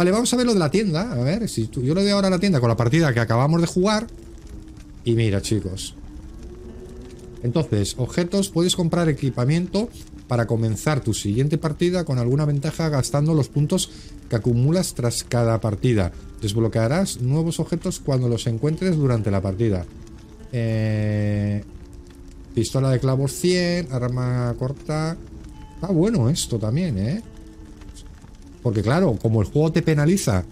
Vale, vamos a ver lo de la tienda. A ver, si tú- yo le doy ahora a la tienda con la partida que acabamos de jugar. Y mira, chicos. Entonces, objetos, puedes comprar equipamiento para comenzar tu siguiente partida con alguna ventaja gastando los puntos que acumulas tras cada partida. Desbloquearás nuevos objetos cuando los encuentres durante la partida. Eh, pistola de clavos 100, arma corta. Está bueno esto también, ¿eh? Porque claro, como el juego te penaliza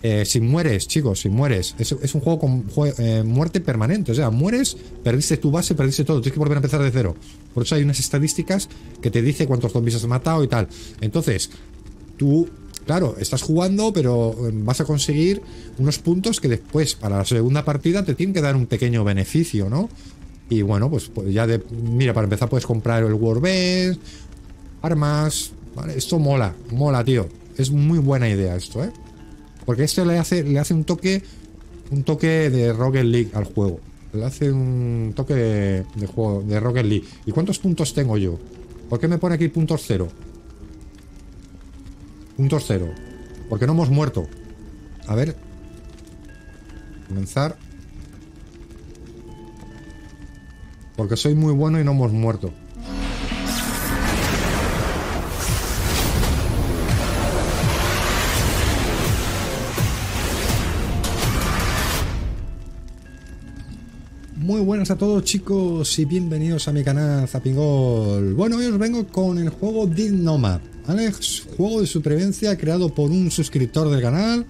eh, si mueres, chicos, si mueres, es, es un juego con eh, muerte permanente. O sea, mueres, perdiste tu base, perdiste todo. Tienes que volver a empezar de cero. Por eso hay unas estadísticas que te dice cuántos zombies has matado y tal. Entonces, tú, claro, estás jugando, pero eh, vas a conseguir unos puntos que después, para la segunda partida, te tienen que dar un pequeño beneficio, ¿no? Y bueno, pues, pues ya de. Mira, para empezar, puedes comprar el Warband, armas. ¿vale? Esto mola, mola, tío. Es muy buena idea esto, ¿eh? Porque esto le hace, le hace un toque. Un toque de Rocket League al juego. Le hace un toque de, juego de Rocket League. ¿Y cuántos puntos tengo yo? ¿Por qué me pone aquí puntos cero? Puntos cero. Porque no hemos muerto. A ver. Comenzar. Porque soy muy bueno y no hemos muerto. Buenas a todos chicos y bienvenidos a mi canal Zapingol. Bueno, hoy os vengo con el juego Dead Nomad, ¿vale? Juego de supervivencia creado por un suscriptor del canal,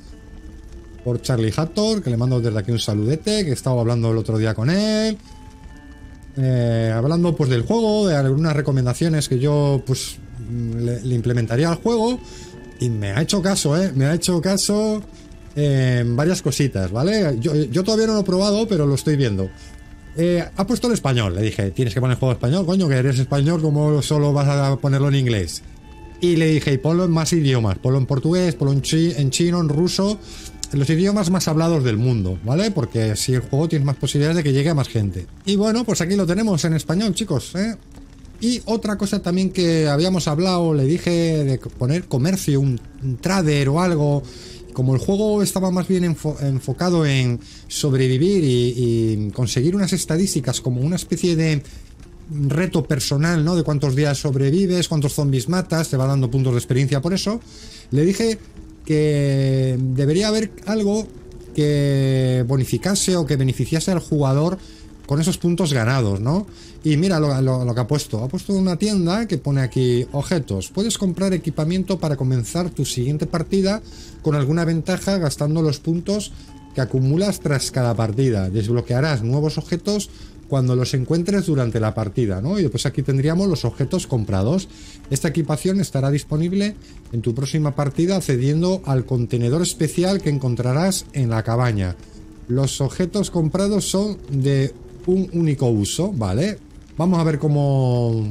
por Charlie Hattor, que le mando desde aquí un saludete, que he estado hablando el otro día con él. Eh, hablando pues del juego, de algunas recomendaciones que yo pues le, le implementaría al juego. Y me ha hecho caso, ¿eh? Me ha hecho caso en varias cositas, ¿vale? Yo todavía no lo he probado, pero lo estoy viendo. Eh, ha puesto el español. Le dije, tienes que poner el juego español, coño, que eres español, como solo vas a ponerlo en inglés? Y le dije, y ponlo en más idiomas, ponlo en portugués, ponlo en, chi- en chino, en ruso, los idiomas más hablados del mundo, ¿vale? Porque así el juego tiene más posibilidades de que llegue a más gente. Y bueno, pues aquí lo tenemos en español, chicos, ¿eh? Y otra cosa también que habíamos hablado, le dije de poner comercio, un trader o algo. Como el juego estaba más bien enfo- enfocado en sobrevivir y, y conseguir unas estadísticas como una especie de reto personal, ¿no? De cuántos días sobrevives, cuántos zombies matas, te va dando puntos de experiencia por eso. Le dije que debería haber algo que bonificase o que beneficiase al jugador con esos puntos ganados, ¿no? Y mira lo, que ha puesto. Ha puesto una tienda que pone aquí objetos. Puedes comprar equipamiento para comenzar tu siguiente partida con alguna ventaja gastando los puntos que acumulas tras cada partida. Desbloquearás nuevos objetos cuando los encuentres durante la partida, ¿no? Y después aquí tendríamos los objetos comprados. Esta equipación estará disponible en tu próxima partida accediendo al contenedor especial que encontrarás en la cabaña. Los objetos comprados son de un único uso, ¿vale? Vamos a ver cómo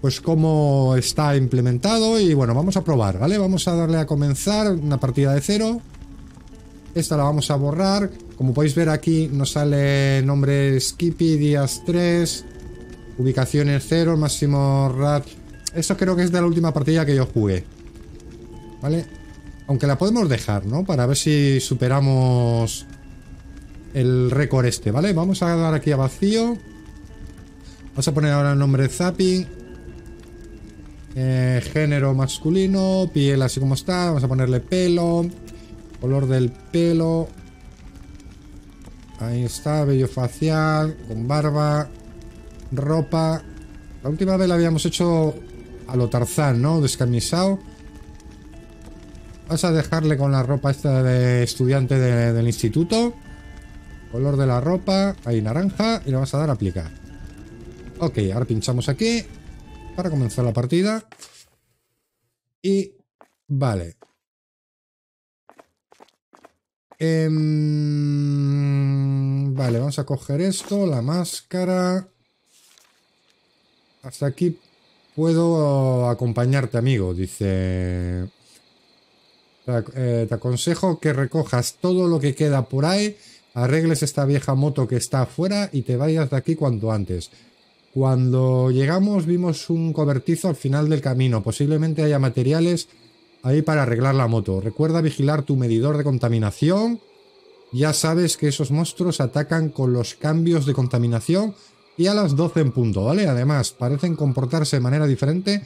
pues cómo está implementado y bueno, vamos a probar, ¿vale? Vamos a darle a comenzar una partida de cero. Esta la vamos a borrar. Como podéis ver aquí nos sale nombre Skippy, días 3, ubicaciones 0, máximo rat. Eso creo que es de la última partida que yo jugué. ¿Vale? Aunque la podemos dejar, ¿no? Para ver si superamos el récord este, ¿vale? Vamos a dar aquí a vacío. Vamos a poner ahora el nombre Zapping. Eh, género masculino, piel así como está. Vamos a ponerle pelo. Color del pelo. Ahí está, vello facial, con barba, ropa. La última vez la habíamos hecho a lo Tarzán, ¿no? Descamisado. Vas a dejarle con la ropa esta de estudiante de- del instituto. Color de la ropa, ahí naranja, y le vas a dar a aplicar. Ok, ahora pinchamos aquí para comenzar la partida. Y vale. Em, vale, vamos a coger esto, la máscara. Hasta aquí puedo acompañarte, amigo, dice. Te, eh, te aconsejo que recojas todo lo que queda por ahí, arregles esta vieja moto que está afuera y te vayas de aquí cuanto antes. Cuando llegamos vimos un cobertizo al final del camino. Posiblemente haya materiales ahí para arreglar la moto. Recuerda vigilar tu medidor de contaminación. Ya sabes que esos monstruos atacan con los cambios de contaminación y a las 12 en punto, ¿vale? Además, parecen comportarse de manera diferente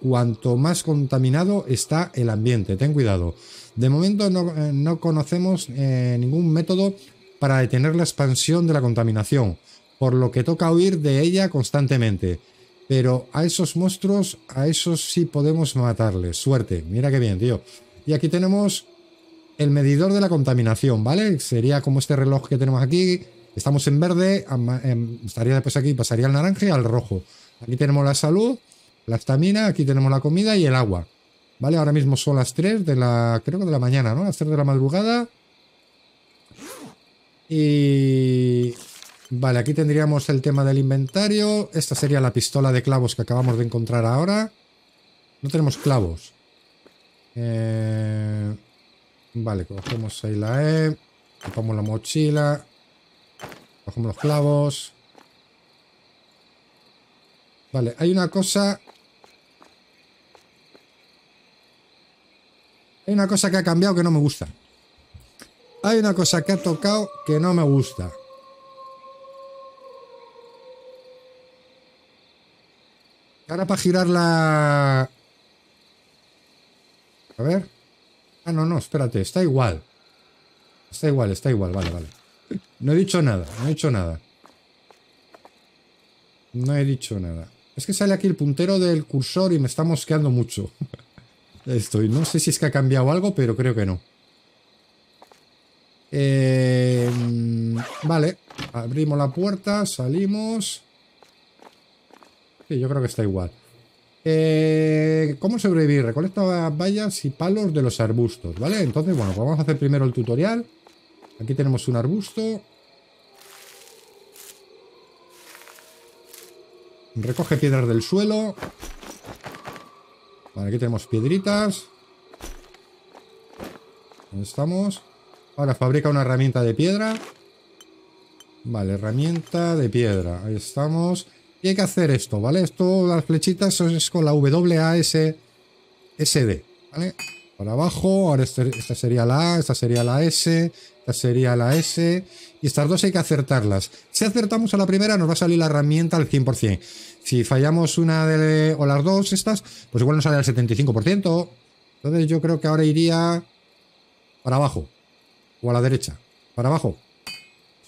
cuanto más contaminado está el ambiente. Ten cuidado. De momento no, eh, conocemos eh, ningún método para detener la expansión de la contaminación, por lo que toca huir de ella constantemente. Pero a esos monstruos, a esos sí podemos matarles. Suerte. Mira qué bien, tío. Y aquí tenemos el medidor de la contaminación, ¿vale? Sería como este reloj que tenemos aquí. Estamos en verde, em, estaría después aquí, pasaría al naranja y al rojo. Aquí tenemos la salud la estamina, aquí tenemos la comida y el agua. ¿Vale? Ahora mismo son las 3 de la, creo que de la mañana, ¿no? Las 3 de la madrugada. Y... Vale, aquí tendríamos el tema del inventario. Esta sería la pistola de clavos que acabamos de encontrar ahora. No tenemos clavos. Eh, vale, cogemos ahí la E. Cogemos la mochila. Cogemos los clavos. Vale, hay una cosa Hay una cosa que ha cambiado que no me gusta. Hay una cosa que ha tocado que no me gusta. Ahora para girar la... A ver. Ah, no, no, espérate. Está igual. Está igual, está igual. Vale, vale. No he dicho nada, no he dicho nada. No he dicho nada. Es que sale aquí el puntero del cursor y me está mosqueando mucho. Estoy, no sé si es que ha cambiado algo, pero creo que no. Eh, vale, abrimos la puerta, salimos. Sí, yo creo que está igual. Eh, ¿Cómo sobrevivir? Recolecta vallas y palos de los arbustos, ¿vale? Entonces, bueno, pues vamos a hacer primero el tutorial. Aquí tenemos un arbusto. Recoge piedras del suelo aquí tenemos piedritas. ¿Dónde estamos? Ahora fabrica una herramienta de piedra. Vale, herramienta de piedra. Ahí estamos. Y hay que hacer esto, ¿vale? Esto, las flechitas, es con la WASD. ¿Vale? Para abajo. Ahora este, esta sería la A, esta sería la S, esta sería la S. Y estas dos hay que acertarlas. Si acertamos a la primera, nos va a salir la herramienta al 100%. Si fallamos una de, o las dos estas, pues igual nos sale al 75%. Entonces yo creo que ahora iría para abajo. O a la derecha. Para abajo.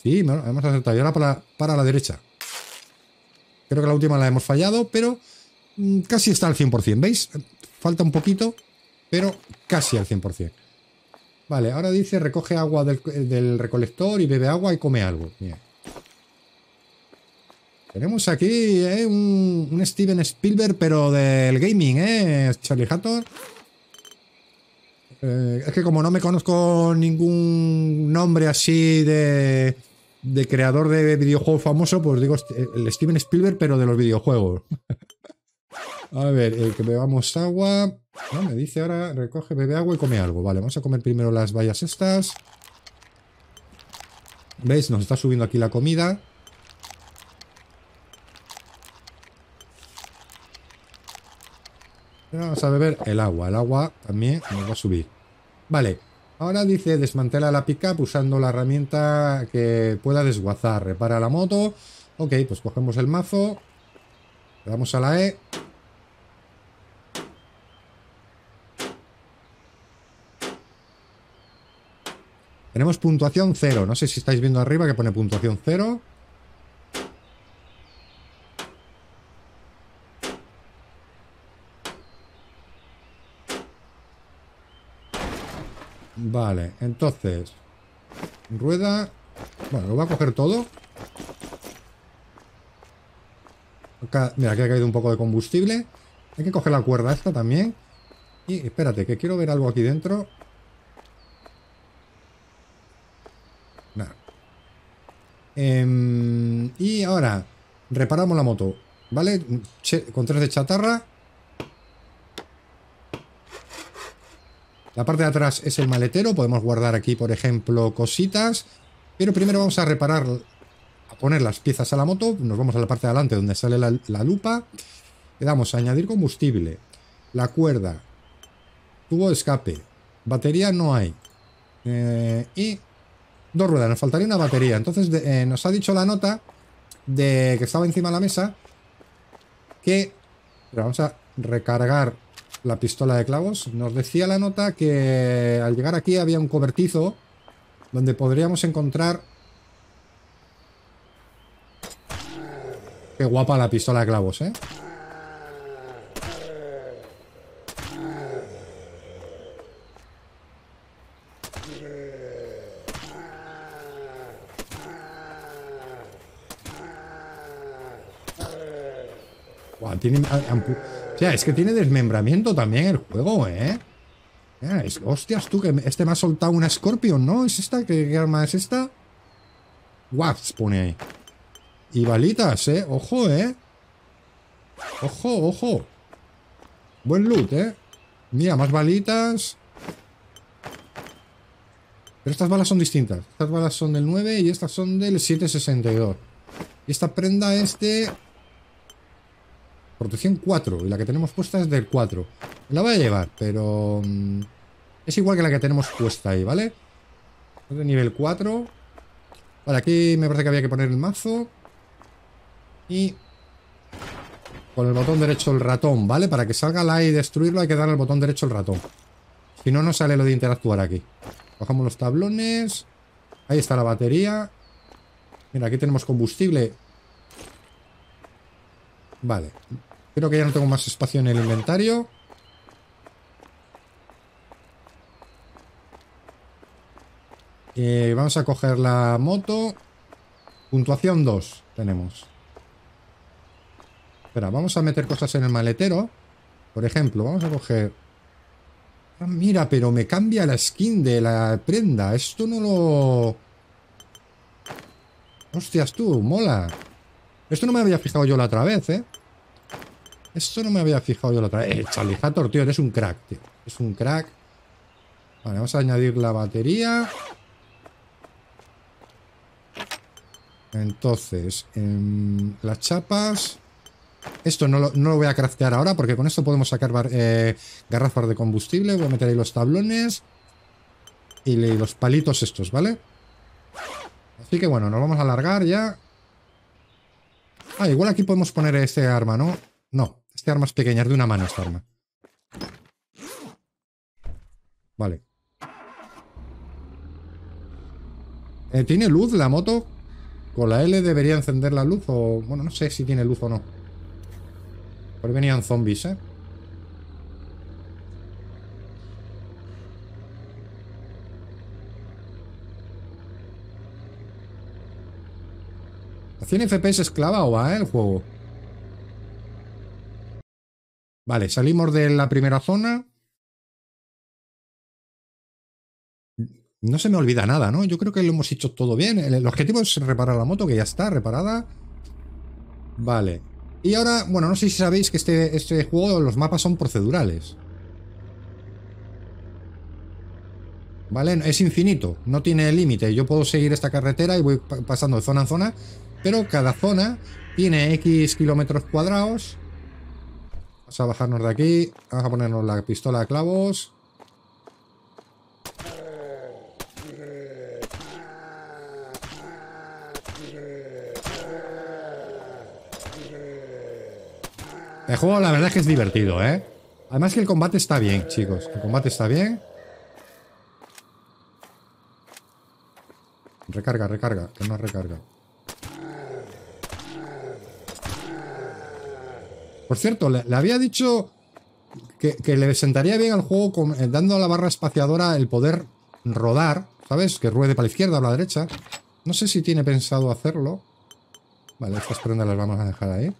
Sí, hemos acertado. Y ahora para, para la derecha. Creo que la última la hemos fallado, pero mm, casi está al 100%. ¿Veis? Falta un poquito, pero casi al 100%. Vale, ahora dice recoge agua del, del recolector y bebe agua y come algo. Bien. Tenemos aquí eh, un, Steven Spielberg, pero del gaming, ¿eh? Charlie Hatton. Eh, es que como no me conozco ningún nombre así de, creador de videojuegos famoso, pues digo el Steven Spielberg, pero de los videojuegos. a ver, que bebamos agua. No, me dice ahora recoge, bebe agua y come algo. Vale, vamos a comer primero las vallas estas. ¿Veis? Nos está subiendo aquí la comida. Vamos a beber el agua. El agua también nos va a subir. Vale. Ahora dice desmantela la pickup usando la herramienta que pueda desguazar. Repara la moto. Ok, pues cogemos el mazo. Le damos a la E. Tenemos puntuación cero. No sé si estáis viendo arriba que pone puntuación cero. Vale, entonces Rueda Bueno, lo voy a coger todo Mira, aquí ha caído un poco de combustible. Hay que coger la cuerda esta también. Y espérate, que quiero ver algo aquí dentro. Em, Y ahora Reparamos la moto ¿Vale? con tres de chatarra La parte de atrás es el maletero, podemos guardar aquí, por ejemplo, cositas. Pero primero vamos a reparar, a poner las piezas a la moto. Nos vamos a la parte de adelante donde sale la, lupa. Le damos a añadir combustible, la cuerda Tubo de escape. Batería no hay. Eh, y dos ruedas. Nos faltaría una batería. Entonces eh, nos ha dicho la nota de que estaba encima de la mesa que... vamos a recargar la pistola de clavos. Nos decía la nota que al llegar aquí había un cobertizo donde podríamos encontrar... Qué guapa la pistola de clavos, ¿eh? tiene... Sea, es que tiene desmembramiento también el juego, ¿eh? hostias, tú, que este me ha soltado una Scorpion, ¿no? ¿Es esta? ¿Qué, arma es esta? Wax pone ahí. Y balitas, ¿eh? Ojo, ¿eh? Ojo, ojo. Buen loot, ¿eh? Mira, más balitas. Pero estas balas son distintas. Estas balas son del 9 y estas son del 762. Y esta prenda es de Protección 4. Y la que tenemos puesta es del 4. La voy a llevar, pero... Mm, es igual que la que tenemos puesta ahí, ¿vale? De nivel 4. Vale, aquí me parece que había que poner el mazo. Y... Con el botón derecho el ratón, ¿vale? Para que salga la y destruirlo hay que darle el botón derecho el ratón. Si no, no sale lo de interactuar aquí. Bajamos los tablones. Ahí está la batería. Mira, aquí tenemos combustible. Vale. Creo que ya no tengo más espacio en el inventario. Eh, vamos a coger la moto. Puntuación 2 tenemos. Espera, vamos a meter cosas en el maletero. Por ejemplo, vamos a coger... Ah, mira, pero me cambia la skin de la prenda. Esto no lo... Hostias tú, mola. Esto no me había fijado yo la otra vez, ¿eh? Esto no me había fijado yo la otra vez. Charlie Hathor, tío, eres un crack, tío. Es un crack. Vale, vamos a añadir la batería. Entonces, em, las chapas... Esto no lo, voy a craftear ahora porque con esto podemos sacar eh, garrafas de combustible. Voy a meter ahí los tablones. Y los palitos estos, ¿vale? Así que bueno, nos vamos a alargar ya. Ah, igual aquí podemos poner este arma, ¿no? No, este arma es pequeña, es de una mano esta arma. Vale. Eh, ¿Tiene luz la moto? ¿Con la L debería encender la luz? O. Bueno, no sé si tiene luz o no. Por venían zombies, ¿eh? ¿A 100 FPS esclava o va, eh, el juego? Vale, salimos de la primera zona. No se me olvida nada, ¿no? Yo creo que lo hemos hecho todo bien. El, objetivo es reparar la moto, que ya está reparada. Vale. Y ahora, bueno, no sé si sabéis que este, este juego, los mapas son procedurales. ¿Vale? Es infinito, no tiene límite. Yo puedo seguir esta carretera y voy pasando de zona en zona, pero cada zona tiene X kilómetros cuadrados Vamos a bajarnos de aquí. Vamos a ponernos la pistola de clavos. El juego la verdad es que es divertido, ¿eh? Además que el combate está bien, chicos. El combate está bien. Recarga, recarga, que no recarga. Por cierto, le, había dicho que, le sentaría bien al juego eh, dando a la barra espaciadora el poder rodar, ¿sabes? Que ruede para la izquierda o la derecha. No sé si tiene pensado hacerlo. Vale, estas prendas las vamos a dejar ahí.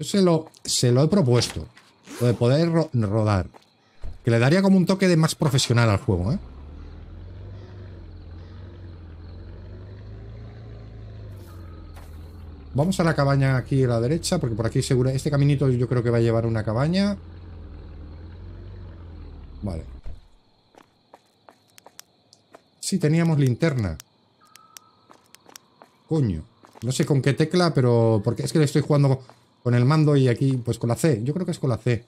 Yo se lo he propuesto. Lo de poder rodar. Que le daría como un toque de más profesional al juego, ¿eh? Vamos a la cabaña aquí a la derecha, porque por aquí seguro... Este caminito yo creo que va a llevar una cabaña. Vale. Sí, teníamos linterna. Coño. No sé con qué tecla, pero... Porque es que le estoy jugando con el mando y aquí, pues con la C. Yo creo que es con la C.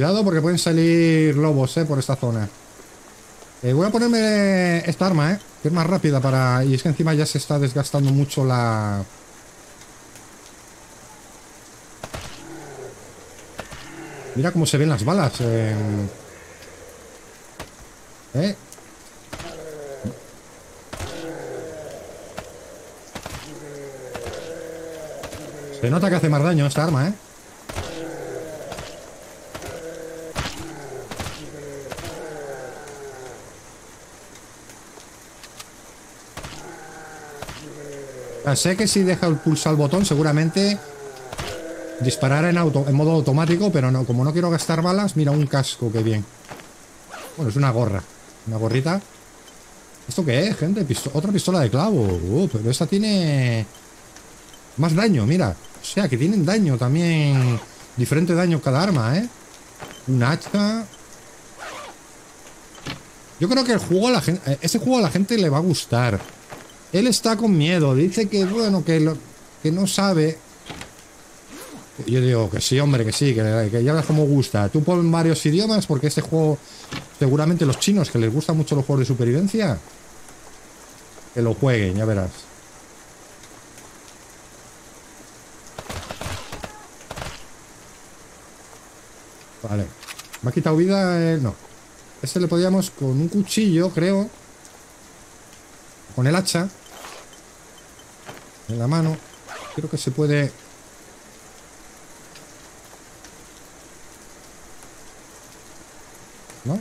Cuidado porque pueden salir lobos, eh, por esta zona. Eh, voy a ponerme esta arma, eh. Que es más rápida para... Y es que encima ya se está desgastando mucho la... Mira cómo se ven las balas. Eh. ¿Eh? Se nota que hace más daño esta arma, ¿eh? Sé que si deja el pulsar el botón seguramente disparará en, auto, en modo automático, pero no, como no quiero gastar balas, mira un casco, qué bien. Bueno, es una gorra, una gorrita. ¿Esto qué es, gente? otra pistola de clavo. Uh, pero esta tiene más daño, mira. O sea, que tienen daño también. Diferente daño cada arma, ¿eh? Un hacha. Yo creo que el juego a la gente... Ese juego a la gente le va a gustar. Él está con miedo. Dice que, bueno, que, lo, que no sabe. Yo digo que sí, hombre, que sí, que, ya ves cómo gusta. Tú pones varios idiomas porque este juego, seguramente los chinos que les gustan mucho los juegos de supervivencia, que lo jueguen, ya verás. Vale. Me ha quitado vida, no. Ese le podíamos con un cuchillo, creo. Con el hacha en la mano. Creo que se puede... ¿No?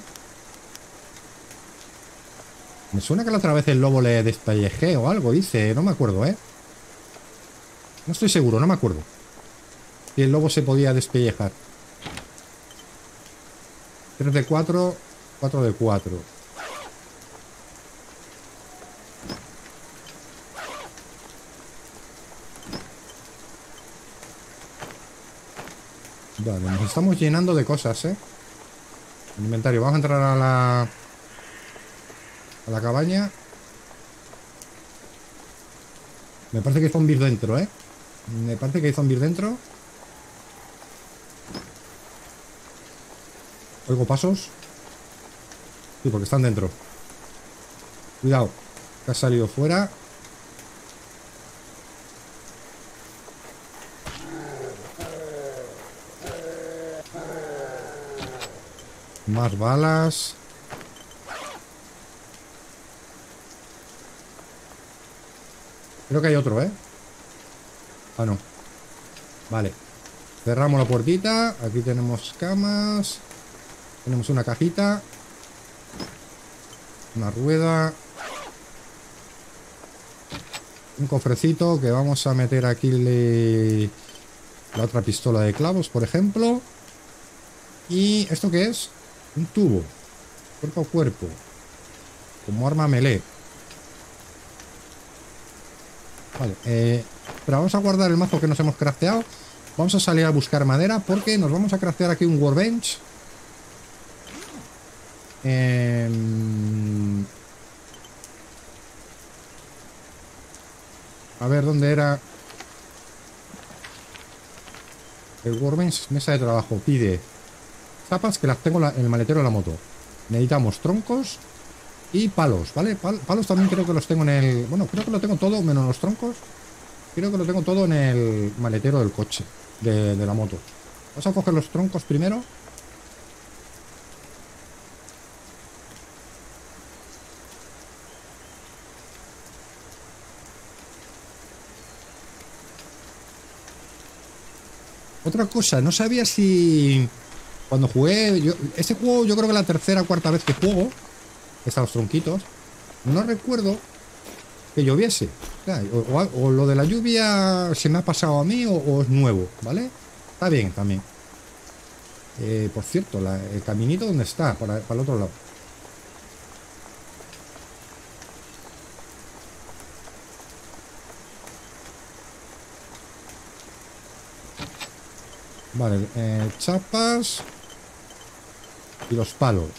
Me suena que la otra vez el lobo le despelleje o algo, dice. No me acuerdo, ¿eh? No estoy seguro, no me acuerdo. Si el lobo se podía despellejar. 3 de 4, 4 de 4. Vale, nos estamos llenando de cosas, ¿eh? Inventario. Vamos a entrar a la... A la cabaña. Me parece que hay zombies dentro, ¿eh? Me parece que hay zombies dentro. Oigo pasos. Sí, porque están dentro. Cuidado. Que ha salido fuera. Más balas. Creo que hay otro, ¿eh? Ah, no. Vale. Cerramos la puertita. Aquí tenemos camas. Tenemos una cajita. Una rueda. Un cofrecito que vamos a meter aquí la otra pistola de clavos, por ejemplo. ¿Y esto qué es? Un tubo. Cuerpo a cuerpo. Como arma melee. Vale. Eh, pero vamos a guardar el mazo que nos hemos crafteado. Vamos a salir a buscar madera porque nos vamos a craftear aquí un workbench. Em, a ver, ¿dónde era? El workbench, mesa de trabajo, pide tapas que las tengo en el maletero de la moto. Necesitamos troncos y palos, ¿vale? palos también creo que los tengo en el... Bueno, creo que lo tengo todo, menos los troncos. Creo que lo tengo todo en el maletero del coche, de la moto. Vamos a coger los troncos primero. Otra cosa, no sabía si cuando jugué, yo, ese juego yo creo que la tercera o cuarta vez que juego, están los tronquitos, no recuerdo que lloviese. O, lo de la lluvia se me ha pasado a mí o, es nuevo, ¿vale? Está bien también. Eh, por cierto, el caminito donde está, para, para el otro lado. Vale, eh, chapas los palos.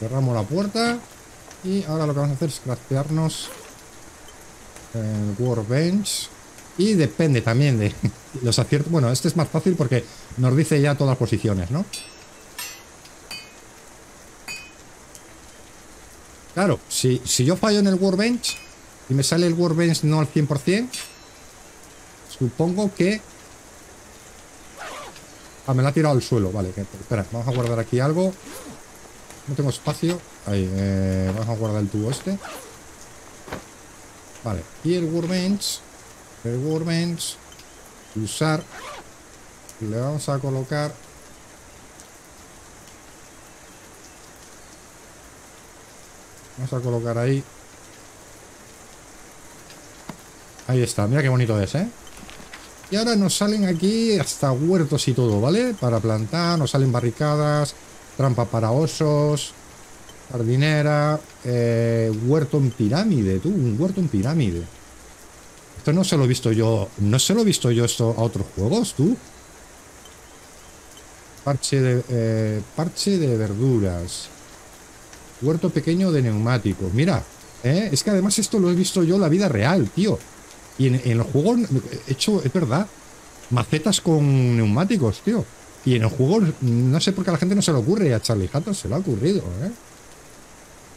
Cerramos la puerta. Y ahora lo que vamos a hacer es craftearnos el Workbench. Y depende también de los aciertos. Bueno, este es más fácil porque nos dice ya todas las posiciones, ¿no? Claro, si, si yo fallo en el Workbench y me sale el Workbench no al 100%, supongo que... Ah, me la ha tirado al suelo. Vale, espera, vamos a guardar aquí algo. No tengo espacio. Ahí, eh, vamos a guardar el tubo este. Vale, y el Workbench el Workbench usar le vamos a colocar vamos a colocar ahí ahí está, mira qué bonito es, ¿eh? y ahora nos salen aquí hasta huertos y todo, ¿vale? para plantar, nos salen barricadas trampa para osos jardinera eh, huerto en pirámide, tú, un huerto en pirámide esto no se lo he visto yo. No se lo he visto yo esto a otros juegos, tú. Parche de, eh, parche de verduras. Huerto pequeño de neumáticos. Mira, ¿eh? es que además esto lo he visto yo en la vida real, tío. Y en, el juego he hecho, es verdad, macetas con neumáticos, tío. Y en el juego, no sé por qué a la gente no se le ocurre, a Charlie Hatton se le ha ocurrido, ¿eh?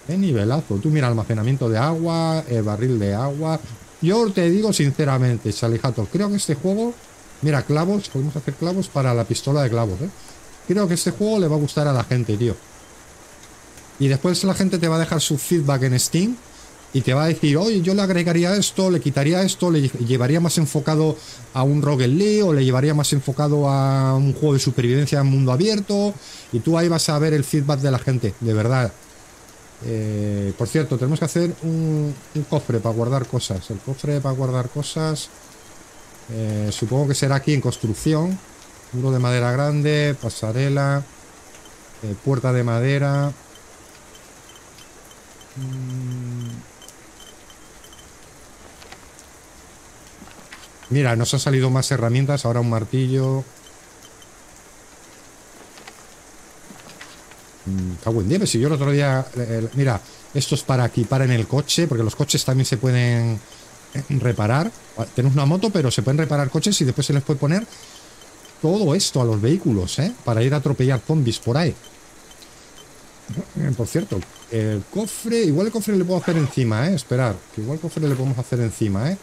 Qué nivelazo. Tú mira, almacenamiento de agua, el barril de agua, yo te digo sinceramente, Salijato, creo que este juego... Mira, clavos, podemos hacer clavos para la pistola de clavos, ¿eh? Creo que este juego le va a gustar a la gente, tío. Y después la gente te va a dejar su feedback en Steam y te va a decir, oye, yo le agregaría esto, le quitaría esto, le llevaría más enfocado a un League o le llevaría más enfocado a un juego de supervivencia en mundo abierto. Y tú ahí vas a ver el feedback de la gente, de verdad. Eh, por cierto, tenemos que hacer un, cofre para guardar cosas. El cofre para guardar cosas eh, supongo que será aquí en construcción. Muro de madera grande, pasarela, eh, puerta de madera. Mm. Mira, nos han salido más herramientas. Ahora un martillo. Mm, cago en si yo el otro día... mira, esto es para equipar en el coche, porque los coches también se pueden eh, reparar. Tenemos una moto, pero se pueden reparar coches y después se les puede poner todo esto a los vehículos, ¿eh? Para ir a atropellar zombies por ahí. Eh, por cierto, el cofre... Igual el cofre le puedo hacer encima, ¿eh? Esperar, que igual el cofre le podemos hacer encima, ¿eh?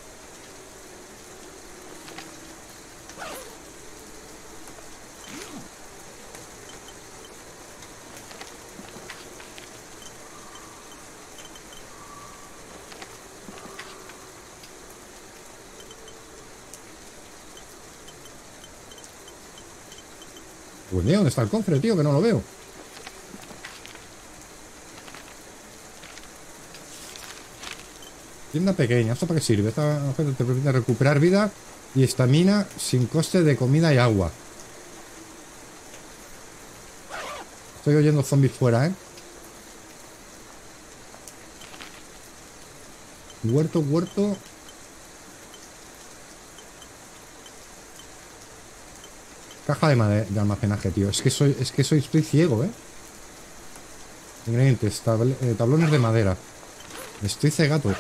Pues ¿dónde está el cofre, tío? Que no lo veo. Tienda pequeña, ¿esto para qué sirve? Esta te permite recuperar vida y estamina sin coste de comida y agua. Estoy oyendo zombies fuera, ¿eh? Huerto, huerto. Caja de, de, almacenaje, tío. Es que soy, es que soy, estoy ciego, ¿eh? Ingredientes, eh, tablones de madera. Estoy cegato.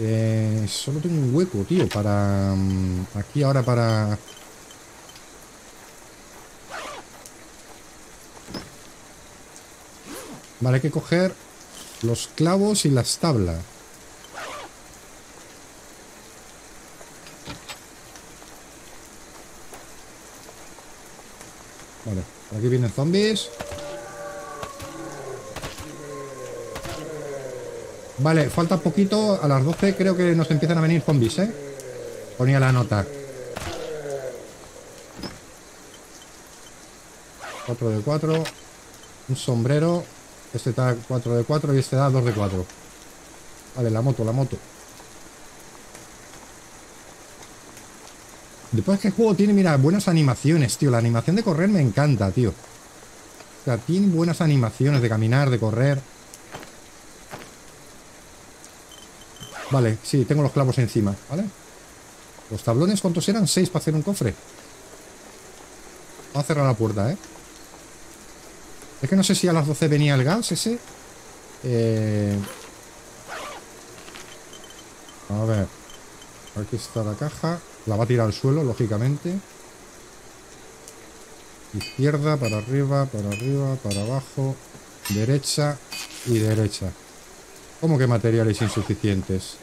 Eh, solo tengo un hueco, tío, para... Mm, aquí ahora para... Vale, hay que coger los clavos y las tablas. Vale, aquí vienen zombies. Vale, falta poquito. A las 12 creo que nos empiezan a venir zombies, ¿eh? Ponía la nota. 4 de 4. Un sombrero. Este da 4 de 4 y este da 2 de 4. Vale, la moto, la moto. Después que el juego tiene, mira, buenas animaciones, tío. La animación de correr me encanta, tío. O sea, tiene buenas animaciones de caminar, de correr. Vale, sí, tengo los clavos encima, ¿vale? Los tablones, ¿cuántos eran? Seis para hacer un cofre. Vamos a cerrar la puerta, ¿eh? Es que no sé si a las 12 venía el gas ese. Eh, A ver. Aquí está la caja. La va a tirar al suelo, lógicamente. Izquierda, para arriba, para arriba, para abajo. Derecha y derecha. ¿Cómo que materiales insuficientes?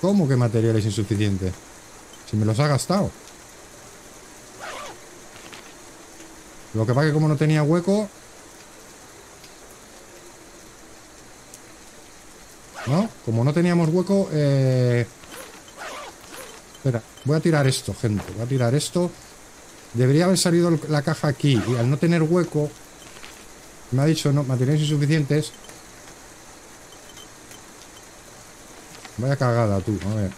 ¿Cómo que materiales insuficientes? Si me los ha gastado. Lo que pasa que como no tenía hueco... ¿No? Como no teníamos hueco... Eh... Espera, voy a tirar esto, gente. Voy a tirar esto. Debería haber salido la caja aquí. Y al no tener hueco... Me ha dicho, no, materiales insuficientes. Vaya cagada tú, a ver.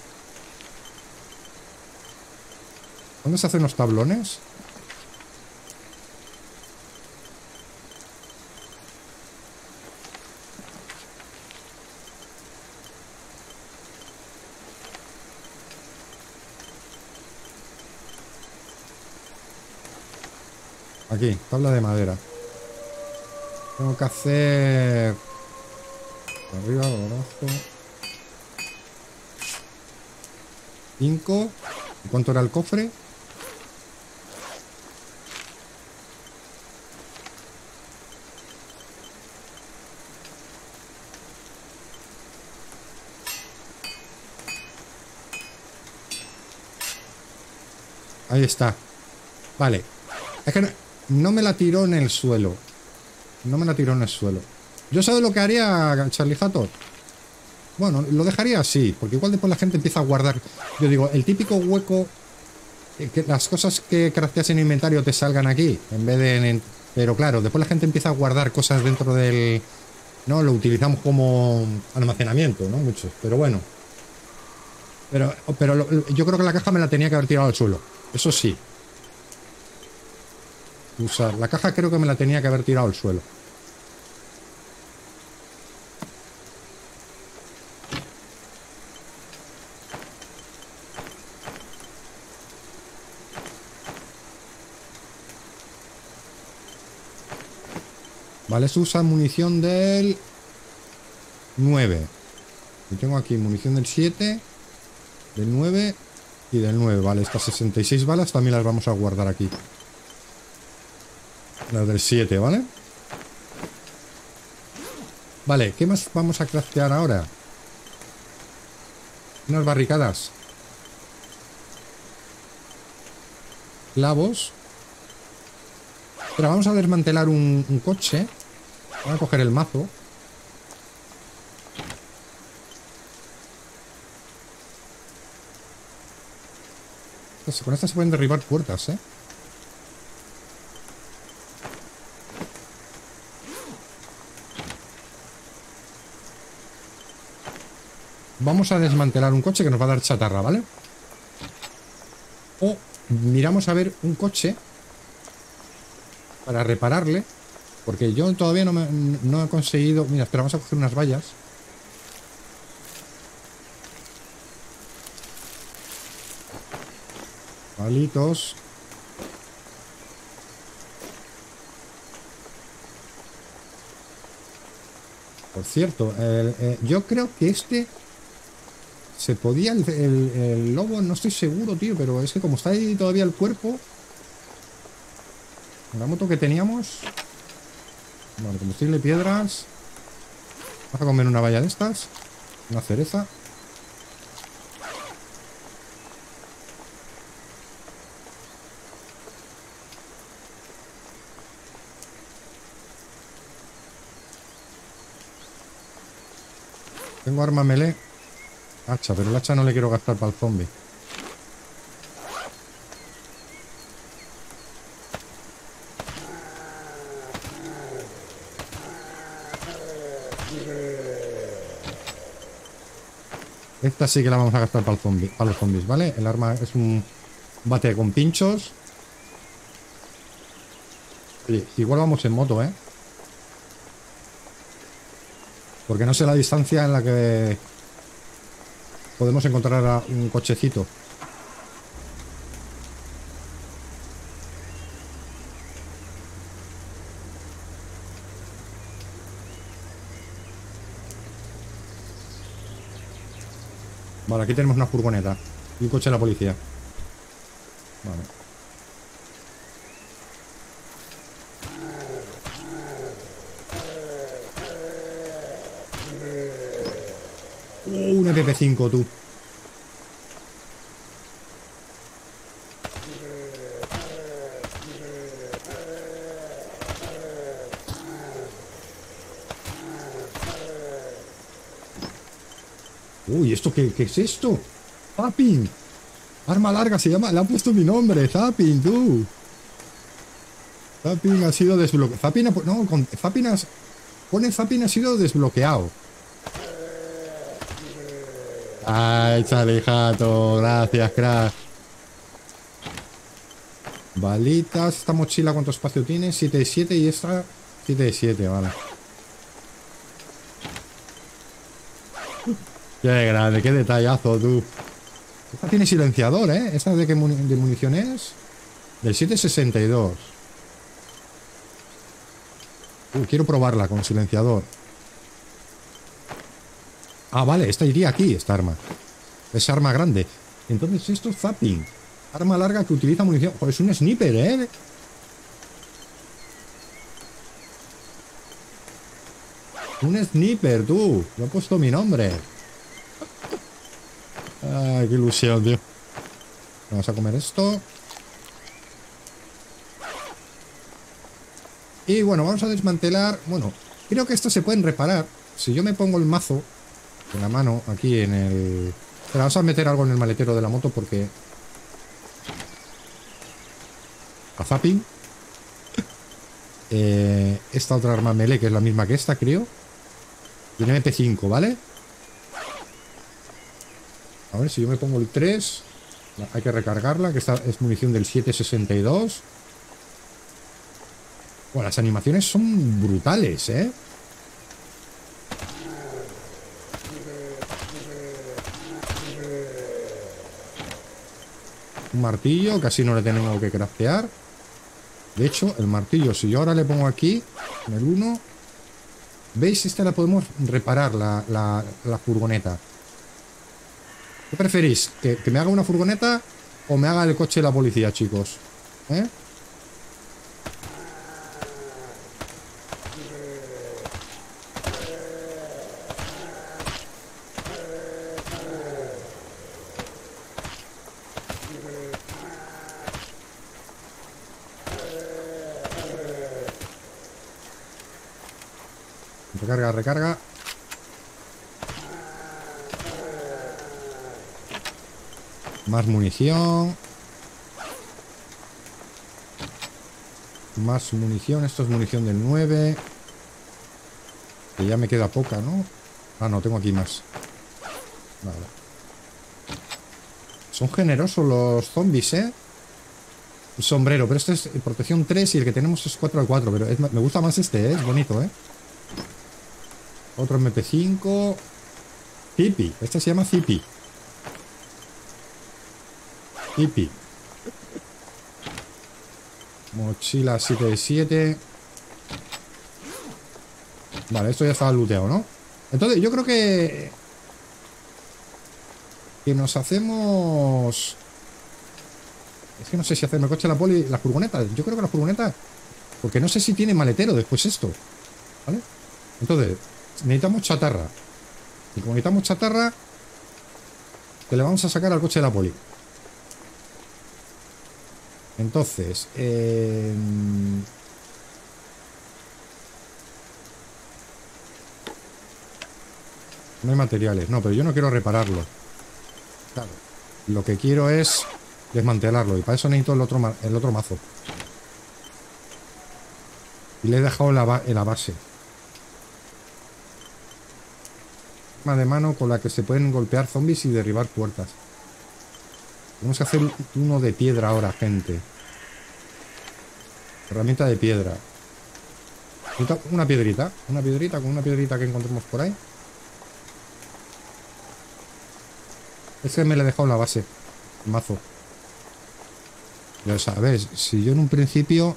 ¿Dónde se hacen los tablones? Aquí, tabla de madera. Tengo que hacer... Arriba, abajo. 5. ¿Cuánto era el cofre? Ahí está. Vale. Es que no, me la tiró en el suelo. No me la tiró en el suelo. Yo sé lo que haría Charlie Hatter. Bueno, lo dejaría así, porque igual después la gente empieza a guardar. Yo digo, el típico hueco, eh, que las cosas que crafteas en inventario te salgan aquí, en vez de en, Pero claro, después la gente empieza a guardar cosas dentro del... ¿No? Lo utilizamos como almacenamiento, ¿no? Muchos, pero bueno. Pero, pero yo creo que la caja me la tenía que haber tirado al suelo. Eso sí. Usar. La caja creo que me la tenía que haber tirado al suelo. Vale, se usa munición del 9. Y tengo aquí munición del 7, del 9 y del 9. Vale, estas 66 balas también las vamos a guardar aquí. Las del 7, ¿vale? Vale, ¿qué más vamos a craftear ahora? Unas barricadas. Clavos. Pero vamos a desmantelar un, un coche. Voy a coger el mazo. Con esta se pueden derribar puertas, ¿eh? Vamos a desmantelar un coche que nos va a dar chatarra, ¿vale? O miramos a ver un coche para repararle porque yo todavía no, me, no he conseguido... Mira, espera, vamos a coger unas vallas. Palitos. Por cierto, eh, yo creo que este... Se podía... El, lobo, no estoy seguro, tío, pero es que como está ahí todavía el cuerpo... La moto que teníamos... Vale, combustible, piedras. Vamos a comer una valla de estas. Una cereza. Tengo arma melee. Hacha, pero el hacha no le quiero gastar para el zombie. Esta sí que la vamos a gastar para, el para los zombies, ¿vale? El arma es un bate con pinchos. igual vamos en moto, ¿eh? Porque no sé la distancia en la que podemos encontrar a un cochecito. Vale, aquí tenemos una furgoneta y un coche de la policía. Vale. Uh, un EPP5, tú. Uy, ¿esto qué, qué es esto? Zapping. Arma larga se llama. Le han puesto mi nombre. Zapping, tú. Zapping ha sido desbloqueado. Zapping ha, no, con, Zapping has, pone Zapping ha sido desbloqueado. Ay, chale, jato. Gracias, crack. Balitas. Esta mochila, ¿cuánto espacio tiene? 7 de 7 y esta 7 de 7, vale. Qué grande, qué detallazo, tú. Esta tiene silenciador, ¿eh? ¿Esta de qué de munición es? Del 762. Uh, quiero probarla con silenciador. Ah, vale, esta iría aquí, esta arma. Es arma grande. Entonces esto es zapping. Arma larga que utiliza munición. Joder, es un sniper, ¿eh? Un sniper, tú. Le he puesto mi nombre. Ay, qué ilusión, tío. Vamos a comer esto. Y bueno, vamos a desmantelar... Bueno, creo que estos se pueden reparar. Si yo me pongo el mazo en la mano aquí en el... Pero vamos a meter algo en el maletero de la moto porque... A zapping. Eh, esta otra arma melee, que es la misma que esta, creo. Y un MP5, ¿vale? A ver, si yo me pongo el 3... Hay que recargarla, que esta es munición del 762. Bueno, las animaciones son brutales, ¿eh? Martillo, casi no le tenemos que craftear. De hecho, el martillo, si yo ahora le pongo aquí, en el 1... ¿Veis? Esta la podemos reparar, la, la furgoneta. ¿Qué preferís? ¿Que, me haga una furgoneta o me haga el coche de la policía, chicos? ¿Eh? Recarga, recarga. Más munición. Más munición. Esto es munición del 9. Que ya me queda poca, ¿no? Ah, no, tengo aquí más. Vale. Son generosos los zombies, ¿eh? sombrero, pero este es protección 3 y el que tenemos es 4 al 4. Pero me gusta más este, ¿eh? Es bonito, ¿eh? Otro MP5. Zippy. Este se llama Zippy. Hippie. Mochila 7 de 7. Vale, esto ya estaba looteado, ¿no? Entonces, yo creo que... Que nos hacemos... Es que no sé si hacerme coche la poli... La furgoneta. Yo creo que la furgoneta... Porque no sé si tiene maletero después esto. ¿Vale? Entonces, necesitamos chatarra. Y como necesitamos chatarra... Que le vamos a sacar al coche de la poli. Entonces, eh, no hay materiales. No, pero yo no quiero repararlo. Claro. Lo que quiero es desmantelarlo. Y para eso necesito el otro, el otro mazo. Y le he dejado la, en la base. Arma de mano con la que se pueden golpear zombies y derribar puertas. Vamos a hacer uno de piedra ahora, gente. Herramienta de piedra. Una piedrita. Una piedrita con una piedrita que encontremos por ahí. Este me le he dejado la base. El mazo. Ya sabes, si yo en un principio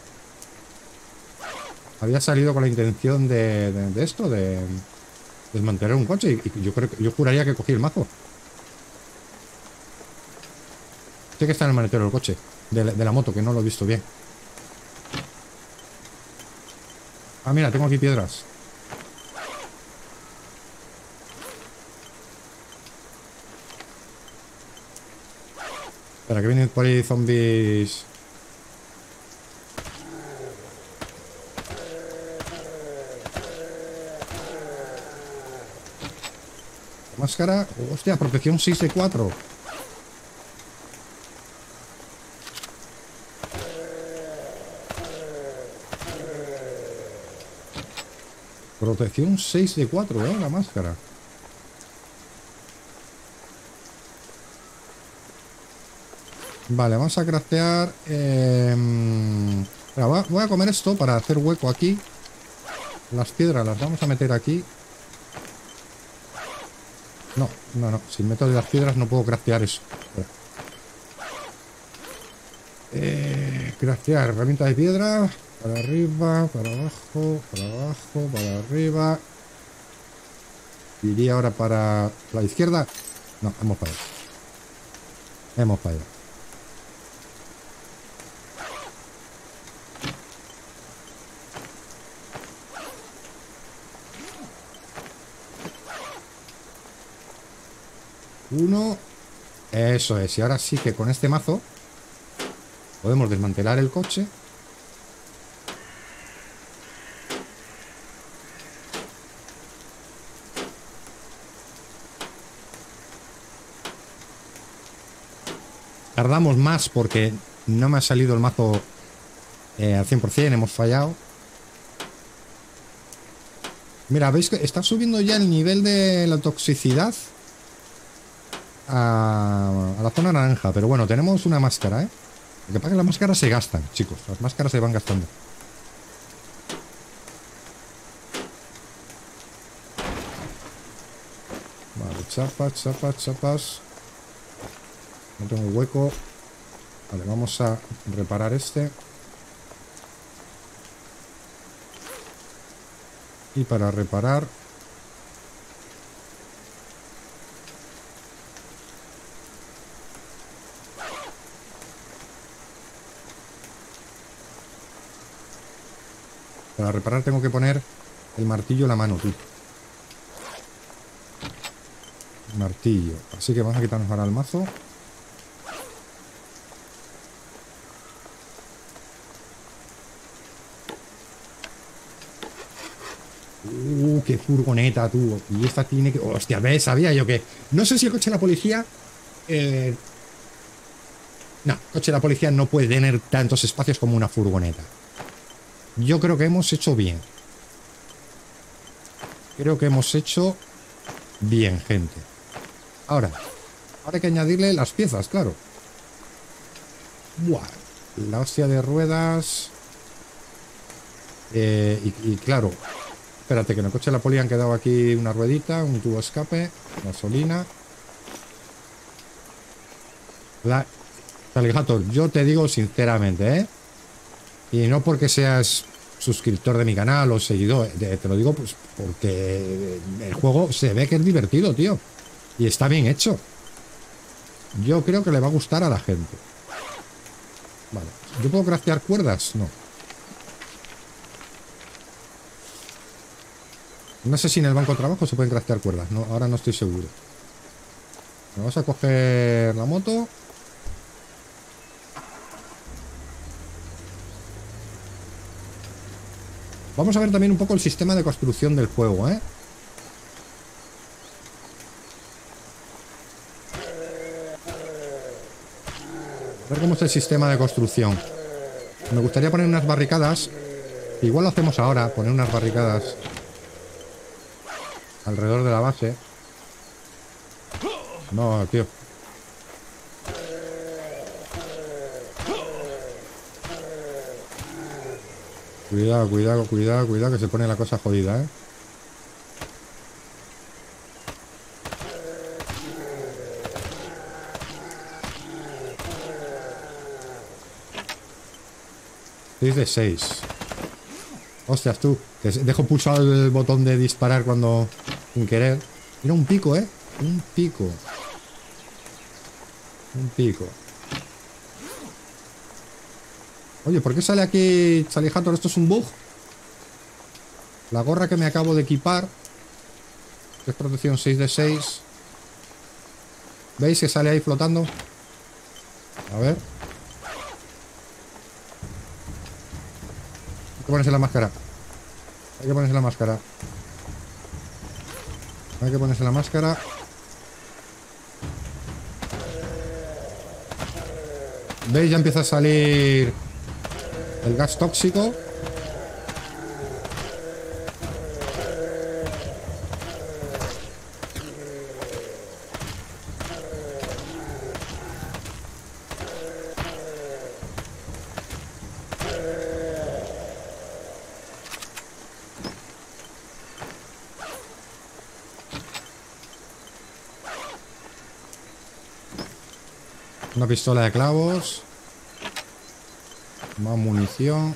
había salido con la intención de, esto, de desmantelar un coche, y, yo creo que yo juraría que cogí el mazo. Sé que está en el maletero del coche. De, de la moto, que no lo he visto bien. Ah, mira, tengo aquí piedras. Espera, que vienen por ahí zombies. Máscara. Hostia, protección 6 de 4. Protección 6 de 4, ¿eh? La máscara. Vale, vamos a craftear... espera, voy a- comer esto para hacer hueco aquí. Las piedras las vamos a meter aquí. No, no, no. Si meto las piedras no puedo craftear eso. Eh, craftear herramienta de piedra. Para arriba, para abajo, para abajo, para arriba. Iría ahora para la izquierda. No, hemos fallado. Hemos fallado. Uno. Eso es. Y ahora sí que con este mazo podemos desmantelar el coche. Tardamos más porque no me ha salido el mazo eh, al 100%, hemos fallado. Mira, veis que está subiendo ya el nivel de la toxicidad a, a la zona naranja. Pero bueno, tenemos una máscara, ¿eh? Lo que pasa es que las máscaras se gastan, chicos. Las máscaras se van gastando. Vale, chapas, chapas, chapas. No tengo hueco. Vale, vamos a reparar este. Y para reparar... Para reparar tengo que poner el martillo en la mano, tú. Martillo. Así que vamos a quitarnos ahora el mazo. Uh, qué furgoneta, tú. Y esta tiene que... Hostia, ¿ves? Sabía yo que... No sé si el coche de la policía... eh, No, el coche de la policía no puede tener tantos espacios como una furgoneta. Yo creo que hemos hecho bien. Creo que hemos hecho bien, gente. Ahora, ahora hay que añadirle las piezas, claro. Buah, la hostia de ruedas. Eh, y, y claro, espérate, que en el coche de la poli han quedado aquí una ruedita, un tubo escape, gasolina. La, yo te digo sinceramente, ¿eh? Y no porque seas suscriptor de mi canal o seguidor, te, te lo digo pues porque el juego se ve que es divertido, tío. Y está bien hecho. Yo creo que le va a gustar a la gente. Vale. ¿Yo puedo craftear cuerdas? No. No sé si en el banco de trabajo se pueden craftear cuerdas. No, ahora no estoy seguro. Vamos a coger la moto. Vamos a ver también un poco el sistema de construcción del juego, ¿eh? A ver cómo es el sistema de construcción. Me gustaría poner unas barricadas. Igual lo hacemos ahora, poner unas barricadas alrededor de la base. No, tío. Cuidado, cuidado, cuidado, cuidado, que se pone la cosa jodida, ¿eh? De 6. Hostias, tú. Dejo pulsado el botón de disparar cuando... Sin querer. Mira, un pico, ¿eh? Un pico. Un pico. Oye, ¿por qué sale aquí Charlie Hatter? ¿Esto es un bug? La gorra que me acabo de equipar es protección 6 de 6 ¿Veis que sale ahí flotando? A ver Hay que ponerse la máscara Hay que ponerse la máscara Hay que ponerse la máscara ¿Veis? Ya empieza a salir el gas tóxico Una pistola de clavos. Más munición.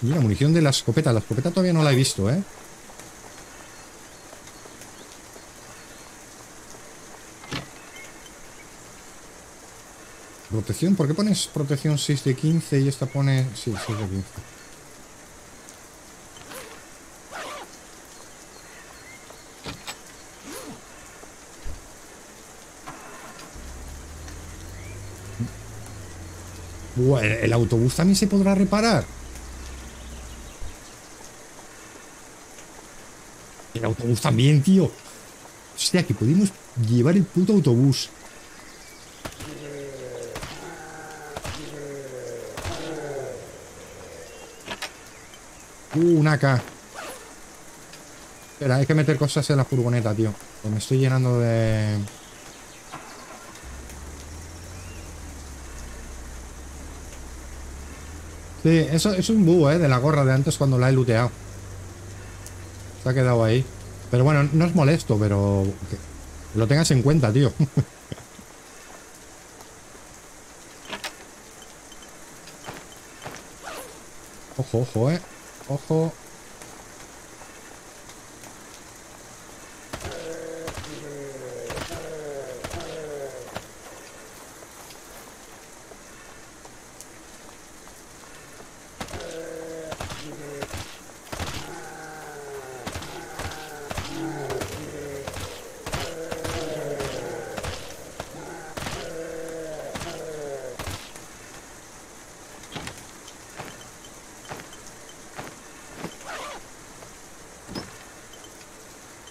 Mira, munición de la escopeta. La escopeta todavía no la he visto, ¿eh? Protección, ¿por qué pones protección 6 de 15 y esta pone... Sí, 6 de 15. ¿El autobús también se podrá reparar? El autobús también, tío. Hostia, que pudimos llevar el puto autobús. Uh, una AK. Espera, hay que meter cosas en la furgoneta, tío. Me estoy llenando de... Sí, eso, es un búho, ¿eh? De la gorra de antes cuando la he looteado. Se ha quedado ahí. Pero bueno, no es molesto, pero... Lo tengas en cuenta, tío. ojo, ojo, ¿eh? Ojo.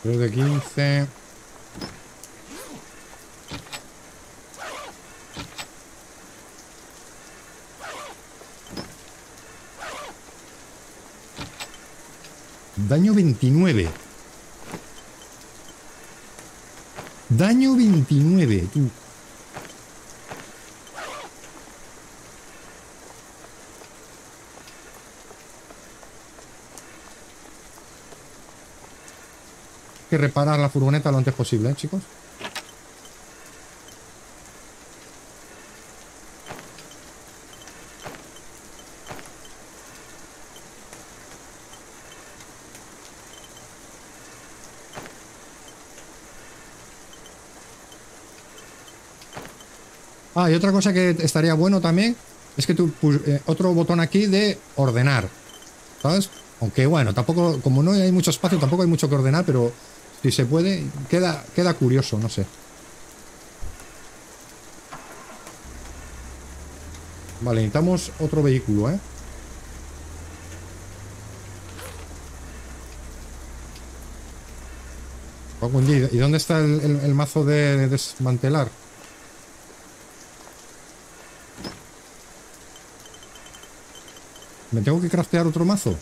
Creo de 15. Daño 29. Daño 29, tú. Que reparar la furgoneta lo antes posible, ¿eh, chicos? Ah, y otra cosa que estaría bueno también es que tú eh, otro botón aquí de ordenar. ¿Sabes? Aunque bueno, tampoco, como no hay mucho espacio, tampoco hay mucho que ordenar, pero si se puede, queda, queda curioso, no sé. Vale, necesitamos otro vehículo, ¿eh? ¿Y dónde está el, mazo de desmantelar? ¿Me tengo que craftear otro mazo?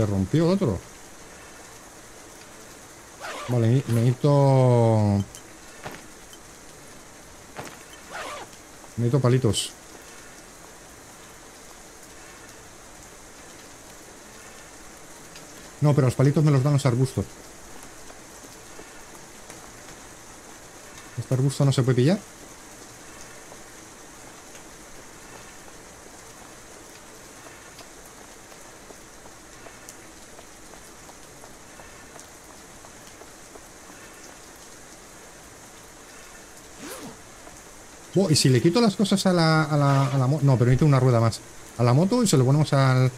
Se rompió otro. Vale, necesito... Necesito palitos. No, pero los palitos me los dan los arbustos. ¿Este arbusto no se puede pillar? Oh, y si le quito las cosas a la, a la, a la moto... No, permite una rueda más. A la moto y se lo ponemos al...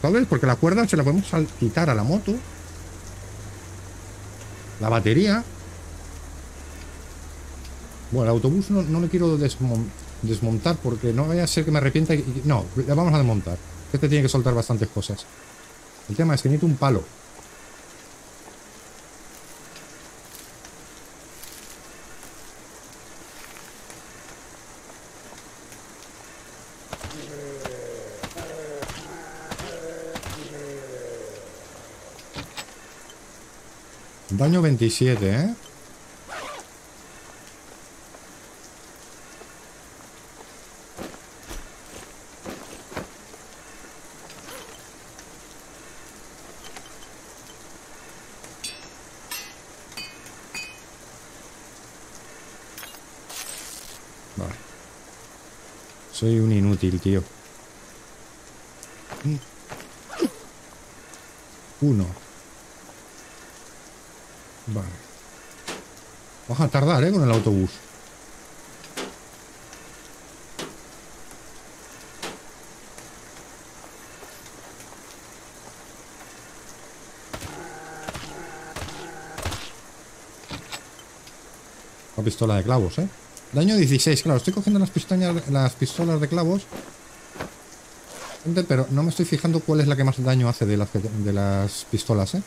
¿Sabes? Porque la cuerda se la podemos quitar a la moto. La batería. Bueno, el autobús no, no le quiero desmontar porque no vaya a ser que me arrepienta. No, le vamos a desmontar. Este tiene que soltar bastantes cosas. El tema es que necesito un palo. Daño 27, ¿eh? Vale. Tío. Uno. Vale. Vas a tardar, ¿eh? Con el autobús. La pistola de clavos, ¿eh? Daño 16, claro, estoy cogiendo las, pistolas, las pistolas de clavos Pero no me estoy fijando cuál es la que más daño hace de las, de las pistolas, ¿eh?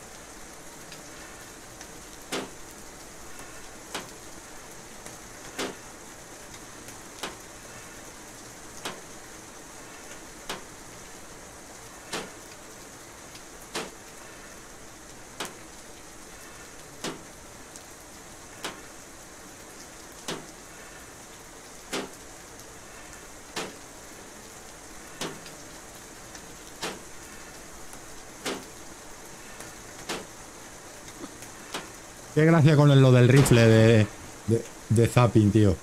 Qué gracia con lo del rifle de, de, zapping, tío.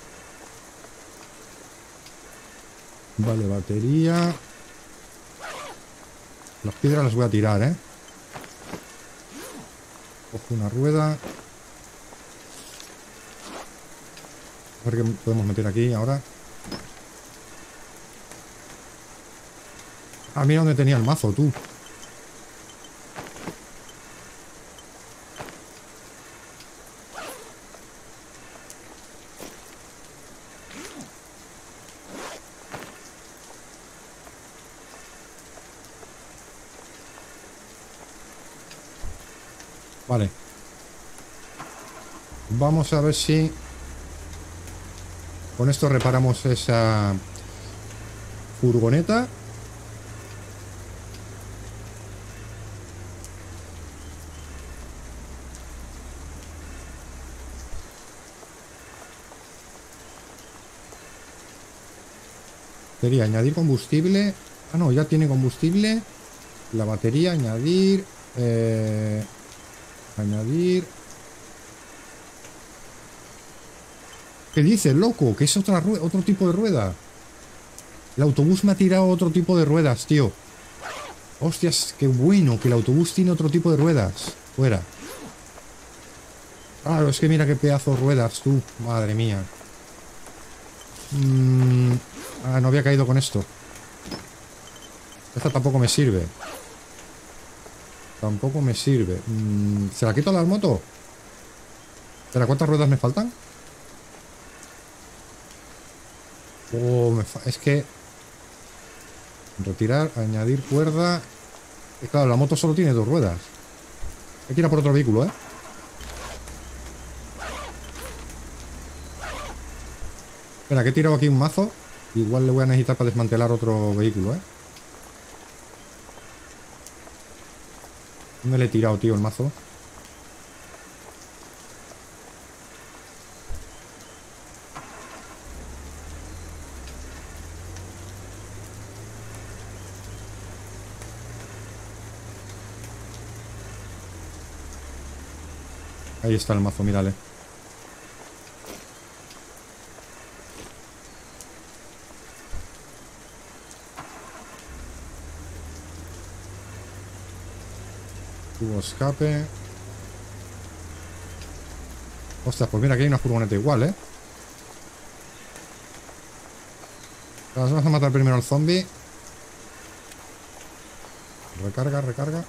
Vale, batería. Las piedras las voy a tirar, ¿eh? Cojo una rueda. A ver qué podemos meter aquí ahora. Ah, mira dónde tenía el mazo, tú. Vale. Vamos a ver si... Con esto reparamos esa furgoneta. Sería añadir combustible. Ah, no, ya tiene combustible. La batería, añadir. Eh, Añadir. ¿Qué dice, loco? Que es otro tipo de rueda. El autobús me ha tirado otro tipo de ruedas, tío. Hostias, qué bueno que el autobús tiene otro tipo de ruedas. Fuera. Claro, es que mira qué pedazo de ruedas, tú. Madre mía. Mm, ah, no había caído con esto. Esta tampoco me sirve. Tampoco me sirve. Mm, ¿Se la quito a la moto? ¿Pero cuántas ruedas me faltan? Oh, es que... Retirar, añadir cuerda... claro, la moto solo tiene dos ruedas. Hay que ir a por otro vehículo, ¿eh? Espera, que he tirado aquí un mazo. Igual le voy a necesitar para desmantelar otro vehículo, ¿eh? ¿Dónde le he tirado, tío, el mazo? Ahí está el mazo, mírale. escape. Ostras, pues mira, aquí hay una furgoneta igual, ¿eh? Vamos a matar primero al zombie. Recarga, recarga.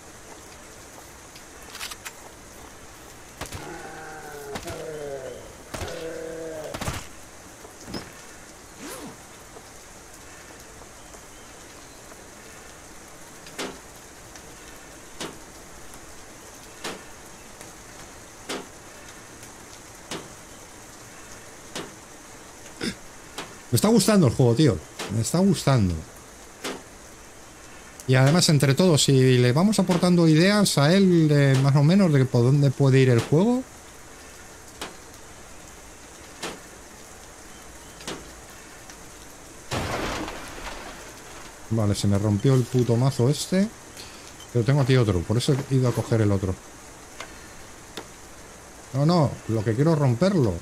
Está gustando el juego, tío. Me está gustando. Y además, entre todos, si le vamos aportando ideas a él más o menos de por dónde puede ir el juego. Vale, se me rompió el puto mazo este. Pero tengo aquí otro, por eso he ido a coger el otro. No, no, lo que quiero es romperlo.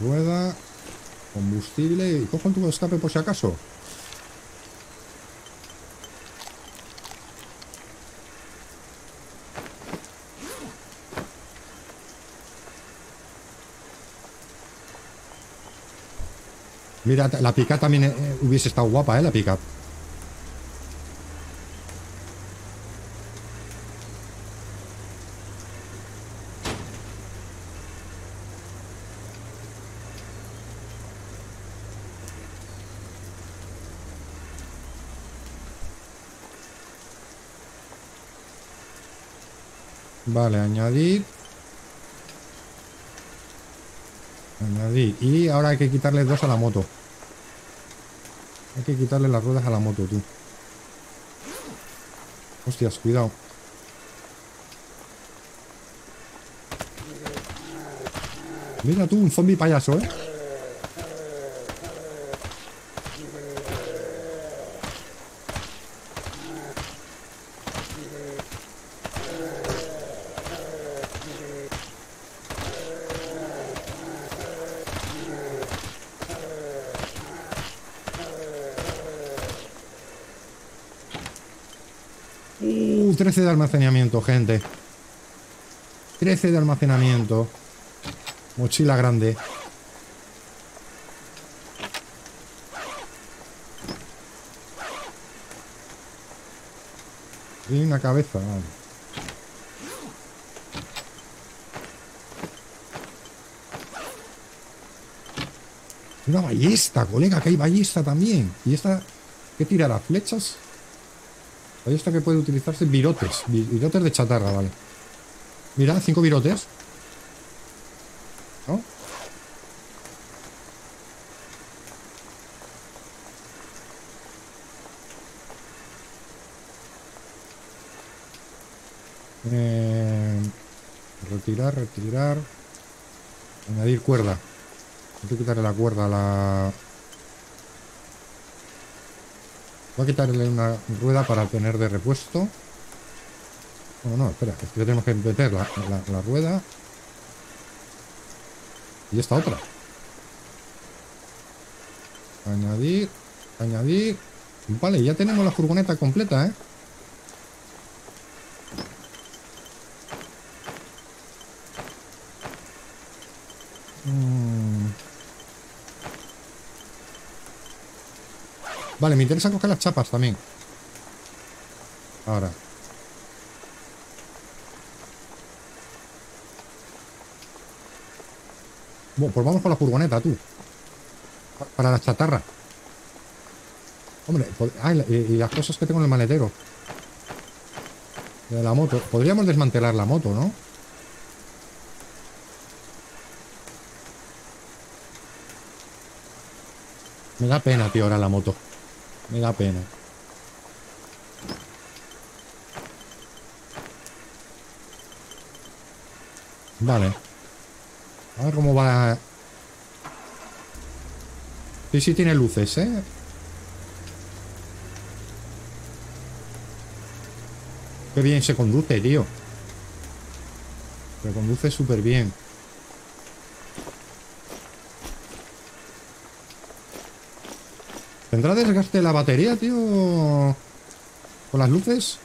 Rueda, combustible y cojo el tubo de escape por si acaso. Mira, la pica también eh, hubiese estado guapa, ¿eh? La pica. Vale, añadir. Añadir. Y ahora hay que quitarle dos a la moto. Hay que quitarle las ruedas a la moto, tú. Hostias, cuidado. Mira tú, un zombie payaso, ¿eh? Uh, 13 almacenamiento, gente. 13 de almacenamiento. Mochila grande. Y una cabeza. Una ballesta, colega, que hay ballesta también. ¿Y esta qué tirará? ¿Flechas? Ballesta que puede utilizarse virotes. vi- Virotes de chatarra, vale. Mira, cinco virotes. ¿No? Eh, retirar, retirar. Añadir cuerda. Hay que quitarle la cuerda a la... Voy a quitarle una rueda para tener de repuesto. Bueno, no, espera, es que tenemos que meter la- la rueda. Y esta otra. Añadir, añadir. Vale, ya tenemos la furgoneta completa, ¿eh? Vale, me interesa coger las chapas también. Ahora. Bueno, pues vamos con la furgoneta, tú. Pa- Para la chatarra. Hombre, ah, y la- y, y las cosas que tengo en el maletero. La moto. Podríamos desmantelar la moto, ¿no? Me da pena, tío, ahora la moto. Me da pena. Vale. A ver cómo va. Sí, sí tiene luces, ¿eh? Qué bien se conduce, tío. Se conduce súper bien. ¿Tendrá desgaste la batería, tío? ¿Con las luces?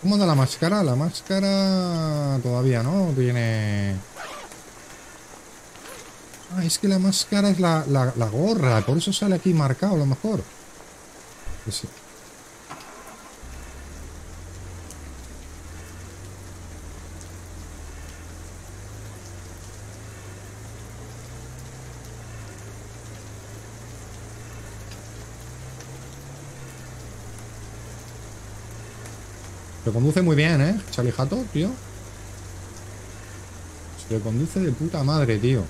¿Cómo anda la máscara? La máscara todavía, ¿no? Tiene... Ah, es que la máscara es la, la, gorra, por eso sale aquí marcado a lo mejor. Conduce muy bien, ¿eh? Charlie tío. Se conduce de puta madre, tío.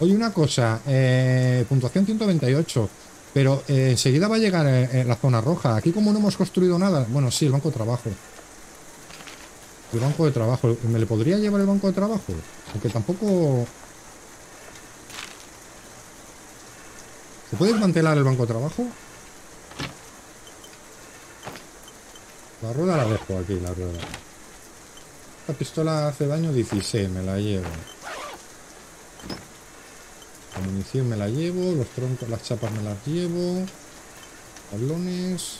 Oye, una cosa. Eh, puntuación 128. Pero eh, enseguida va a llegar en, eh, la zona roja. Aquí como no hemos construido nada... Bueno, sí, el banco de trabajo. El banco de trabajo. ¿Me le podría llevar el banco de trabajo? Aunque tampoco... ¿Se puede desmantelar el banco de trabajo? La rueda la dejo aquí, la rueda. La pistola hace daño 16, me la llevo. La munición me la llevo, los troncos, las chapas me las llevo. Tablones.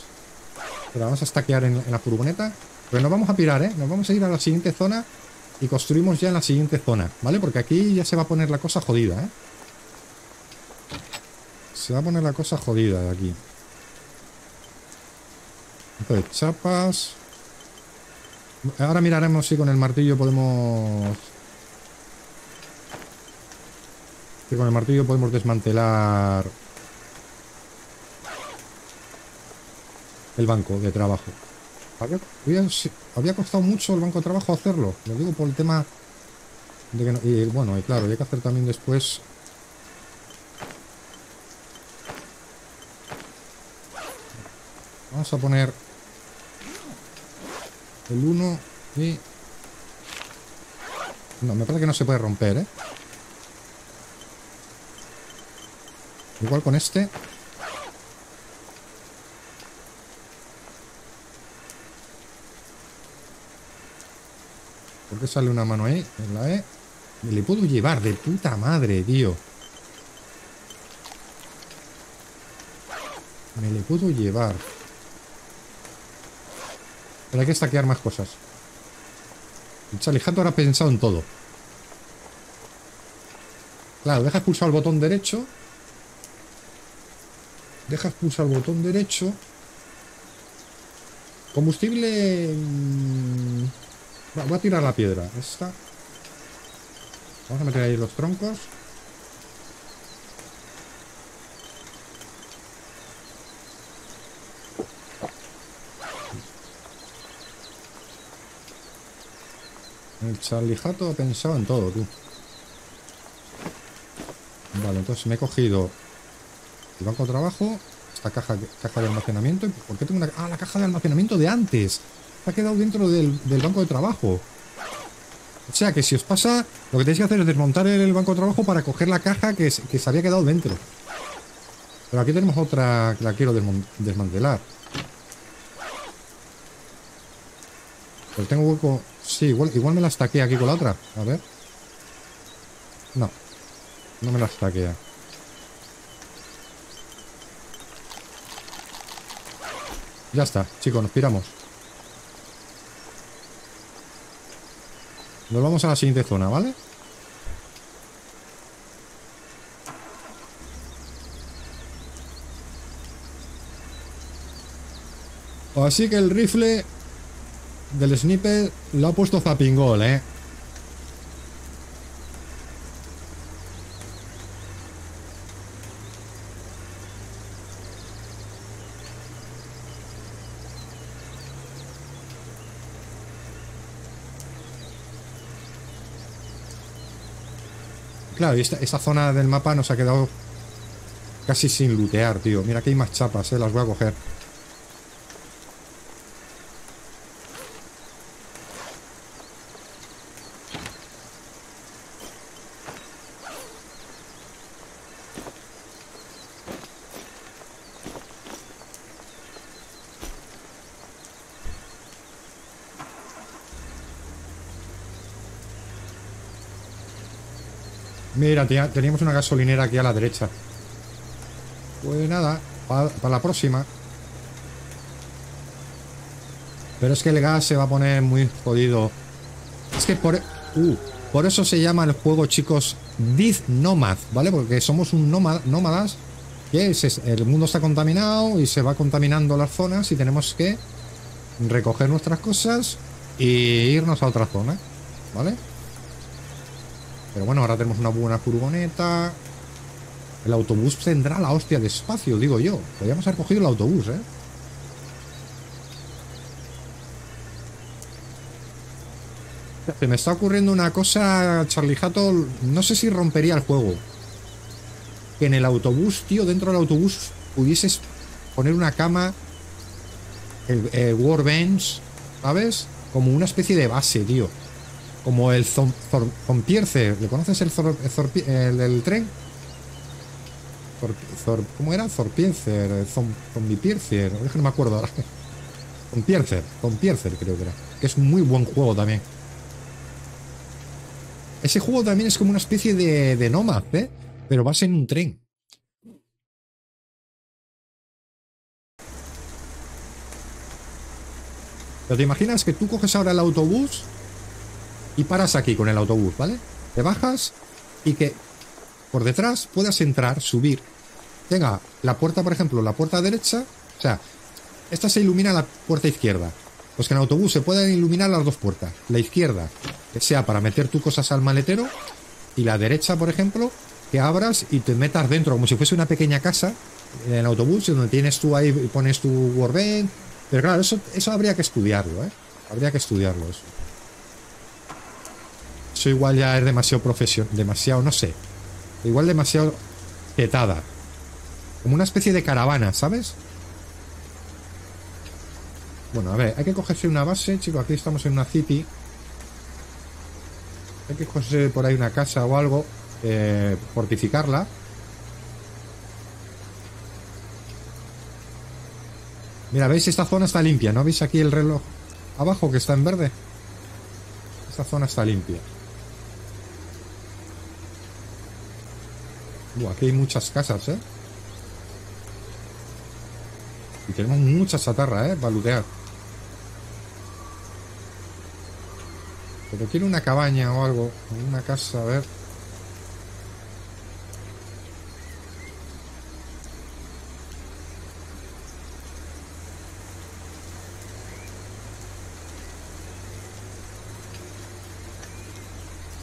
Pero vamos a stackear en, la furgoneta. Pero no vamos a pirar, ¿eh? Nos vamos a ir a la siguiente zona y construimos ya en la siguiente zona, ¿vale? Porque aquí ya se va a poner la cosa jodida, ¿eh? Se va a poner la cosa jodida de aquí de chapas. Ahora miraremos si con el martillo podemos... Si con el martillo podemos desmantelar... El banco de trabajo. Había, costado mucho el banco de trabajo hacerlo. Lo digo por el tema de que y bueno, y claro, hay que hacer también después Vamos a poner el 1 y... No, me parece que no se puede romper, ¿eh? Igual con este. ¿Por qué sale una mano ahí? En la E. Me le puedo llevar de puta madre, tío. Me le puedo llevar. Pero hay que stackear más cosas. Charlie ahora ha pensado en todo. Claro, dejas pulsar el botón derecho. Dejas pulsar el botón derecho. Combustible... Mm, voy a tirar la piedra. Esta. Vamos a meter ahí los troncos. El Charlie Jato ha pensado en todo, tú. Vale, entonces me he cogido el banco de trabajo, esta caja, caja de almacenamiento. ¿Por qué tengo una...? Ah, la caja de almacenamiento de antes. ha quedado dentro del, banco de trabajo. O sea que si os pasa, lo que tenéis que hacer es desmontar el banco de trabajo para coger la caja que se había quedado dentro. Pero aquí tenemos otra que la quiero desmantelar. Pues tengo hueco Sí, igual, igual me la estaquea aquí con la otra. A ver. No. No me la estaquea. Ya está, chicos, nos piramos. Nos vamos a la siguiente zona, ¿vale? Así que el rifle del sniper lo ha puesto Zapingol, ¿eh? Claro, y esta, zona del mapa nos ha quedado casi sin lootear, tío. Mira que hay más chapas, eh, las voy a coger. Teníamos una gasolinera aquí a la derecha. Pues nada, para la próxima. Pero es que el gas se va a poner muy jodido. Es que por... Uh, por eso se llama el juego, chicos, Death Nomad, ¿vale? Porque somos un nómada, nómadas que el mundo está contaminado y se va contaminando las zonas y tenemos que recoger nuestras cosas y irnos a otra zona, ¿vale? Pero bueno, ahora tenemos una buena furgoneta. El autobús tendrá la hostia de espacio, digo yo. Podríamos haber cogido el autobús, ¿eh? Se me está ocurriendo una cosa, Charlie Hatton. No sé si rompería el juego. Que en el autobús, tío, dentro del autobús pudieses poner una cama, el, el Warbench, ¿sabes? Como una especie de base, tío. Como el Zompiercer. ¿Le conoces el, el, el, tren? ¿Cómo era? Zorpiencer, Zombipiercer. No me acuerdo ahora. Zompiercer, Zompiercer creo que era. Que es muy buen juego también. Ese juego también es como una especie de, de Nomad, ¿eh? Pero vas en un tren. Pero te imaginas que tú coges ahora el autobús y paras aquí con el autobús, ¿vale? Te bajas y que por detrás puedas entrar, subir. Tenga la puerta, por ejemplo, la puerta derecha. O sea, esta se ilumina la puerta izquierda. Pues que en autobús se pueden iluminar las dos puertas. La izquierda, que sea para meter tus cosas al maletero. Y la derecha, por ejemplo, que abras y te metas dentro, como si fuese una pequeña casa en el autobús, donde tienes tú ahí, pones tu Warband. Pero claro, eso, eso habría que estudiarlo, ¿eh? Habría que estudiarlo eso. Eso igual ya es demasiado profesional, demasiado, no sé. Igual demasiado petada. Como una especie de caravana, ¿sabes? Bueno, a ver, hay que cogerse una base, chicos. Aquí estamos en una city. Hay que cogerse por ahí una casa o algo. Eh, fortificarla. Mira, ¿veis? Esta zona está limpia. ¿No veis aquí el reloj abajo que está en verde? Esta zona está limpia. Aquí hay muchas casas, ¿eh? Y tenemos mucha chatarra, ¿eh? Para lootear. Pero quiero una cabaña o algo. Una casa, a ver.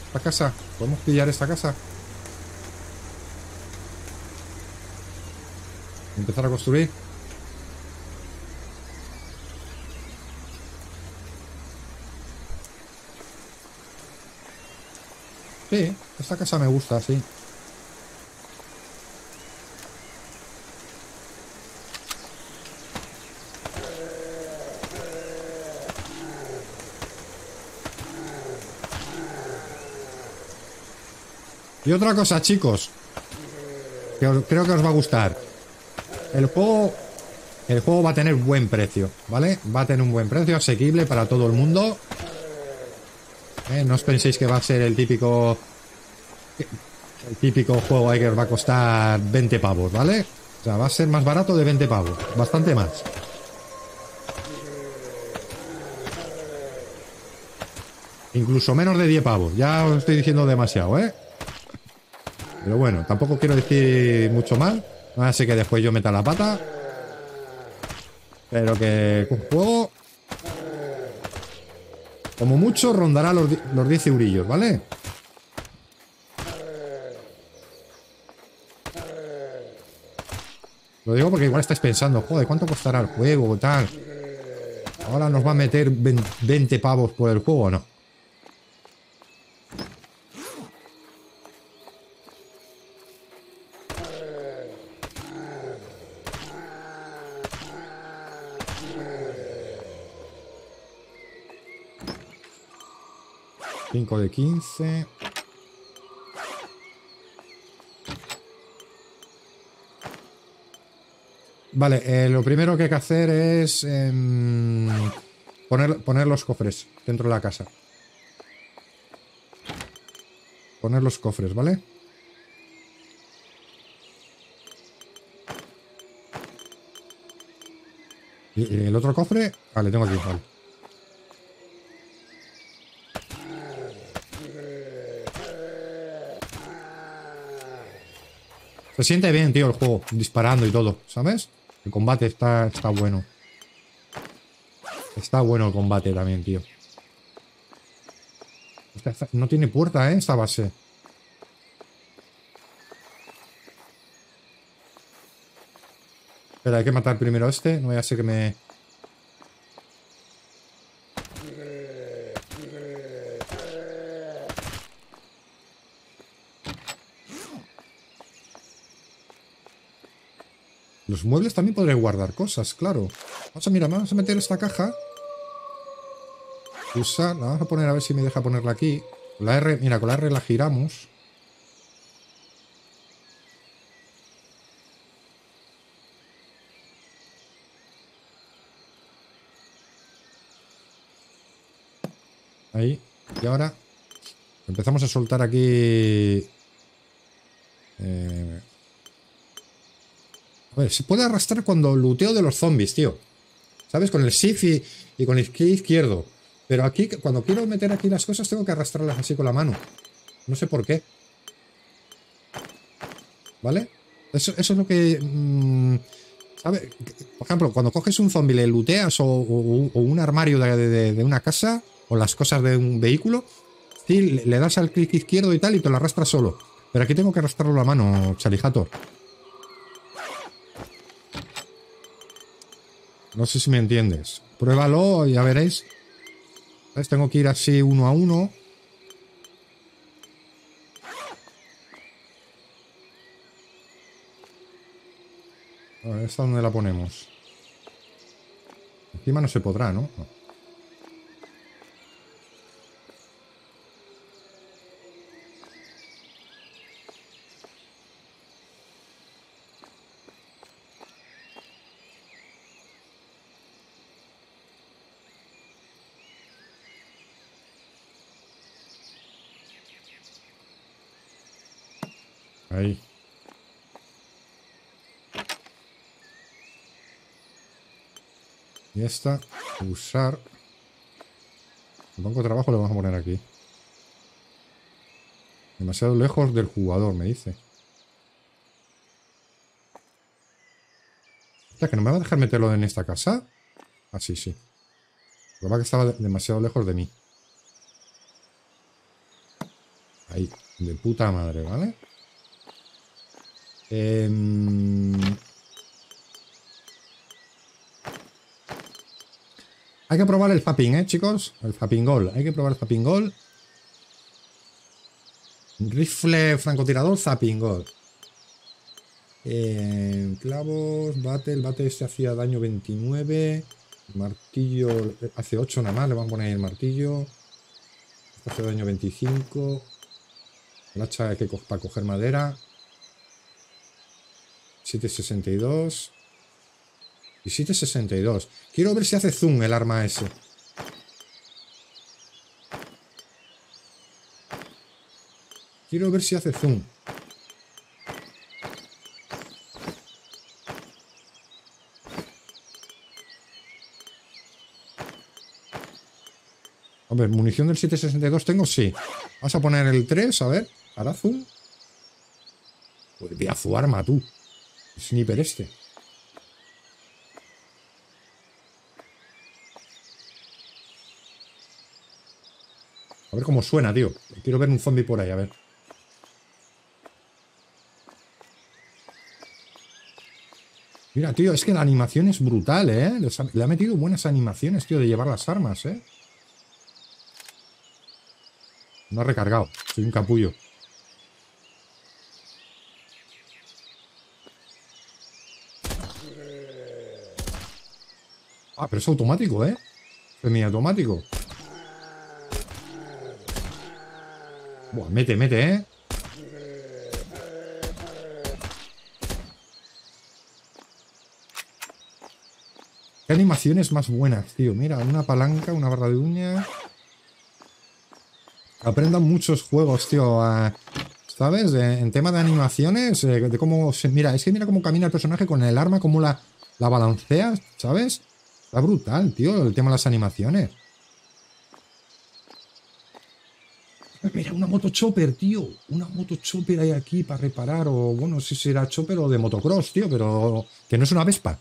Esta casa. ¿Podemos pillar esta casa? Empezar a construir. Sí, esta casa me gusta, sí. Y otra cosa, chicos, que creo que os va a gustar. El juego, el juego va a tener buen precio, ¿vale? Va a tener un buen precio, asequible para todo el mundo. Eh, no os penséis que va a ser el típico... El típico juego que os va a costar 20 pavos, ¿vale? O sea, va a ser más barato de 20 pavos. Bastante más. Incluso menos de 10 pavos. Ya os estoy diciendo demasiado, ¿eh? Pero bueno, tampoco quiero decir mucho mal. Así que después yo meta la pata. Pero que un juego... Como mucho rondará los, los 10 eurillos, ¿vale? Lo digo porque igual estáis pensando, joder, ¿cuánto costará el juego tal? Ahora nos va a meter 20 pavos por el juego no. 5 de 15. Vale, eh, lo primero que hay que hacer es em, poner, poner los cofres dentro de la casa. Poner los cofres, ¿vale? ¿Y el otro cofre? Vale, tengo aquí, vale. Se siente bien, tío, el juego, disparando y todo, ¿sabes? El combate está, está bueno. Está bueno el combate también, tío. No tiene puerta, ¿eh? Esta base. Espera, hay que matar primero a este. No vaya a ser que me... Los muebles también podré guardar cosas, claro. Vamos a mirar, vamos a meter esta caja. Usar, la vamos a poner a ver si me deja ponerla aquí. Con la R, mira, con la R la giramos. Ahí. Y ahora empezamos a soltar aquí... se puede arrastrar cuando luteo de los zombies, tío. ¿Sabes? Con el shift y, con el clic izquierdo. Pero aquí, cuando quiero meter aquí las cosas, tengo que arrastrarlas así con la mano. No sé por qué. ¿Vale? Eso, es lo que... mm, ¿Sabes? Por ejemplo, cuando coges un zombie, le looteas o, un armario de, una casa o las cosas de un vehículo, sí, le, le das al clic izquierdo y tal y te lo arrastras solo. Pero aquí tengo que arrastrarlo a la mano, Chalijator. No sé si me entiendes. Pruébalo y ya veréis. ¿Sabes? Tengo que ir así uno a uno. A ver, ¿esta dónde la ponemos? Encima no se podrá, ¿no? No. Ahí. Esta, usar. El banco de trabajo lo vamos a poner aquí. Demasiado lejos del jugador, me dice. Hostia, que no me va a dejar meterlo en esta casa. Ah, sí. Lo que que estaba de- demasiado lejos de mí. Ahí, de puta madre, ¿vale? Em, Hay que probar el zapping, ¿eh, chicos? El zapping gol. Hay que probar el zapping gol. Rifle francotirador, zapping gol. Eh, clavos, bate. El bate este hacía daño 29. Martillo eh, hace 8 nada más. Le vamos a poner el martillo. Este hace daño 25. El hacha que para coger madera. 762. Y 762. Quiero ver si hace zoom el arma ese. Quiero ver si hace zoom. A ver, munición del 762 tengo, sí. Vamos a poner el 3, a ver. ¿Hará zoom? Pues vea su arma, tú. Sniper este. A ver cómo suena, tío. Quiero ver un zombie por ahí, a ver. Mira, tío, es que la animación es brutal, ¿eh? Le ha metido buenas animaciones, tío, de llevar las armas, ¿eh? No ha recargado. Soy un capullo. Ah, pero es automático, ¿eh? Semiautomático. Buah, mete, mete, ¿eh? ¿Qué animaciones más buenas, tío? Mira, una palanca, una barra de uñas. Aprendan muchos juegos, tío. ¿Sabes? En tema de animaciones, eh, de cómo se. Mira, es que mira cómo camina el personaje con el arma, cómo la, la balancea, ¿sabes? Está brutal, tío, el tema de las animaciones. Mira, una moto chopper, tío. Una moto chopper hay aquí para reparar. O bueno, si será chopper o de motocross, tío. Pero que no es una Vespa.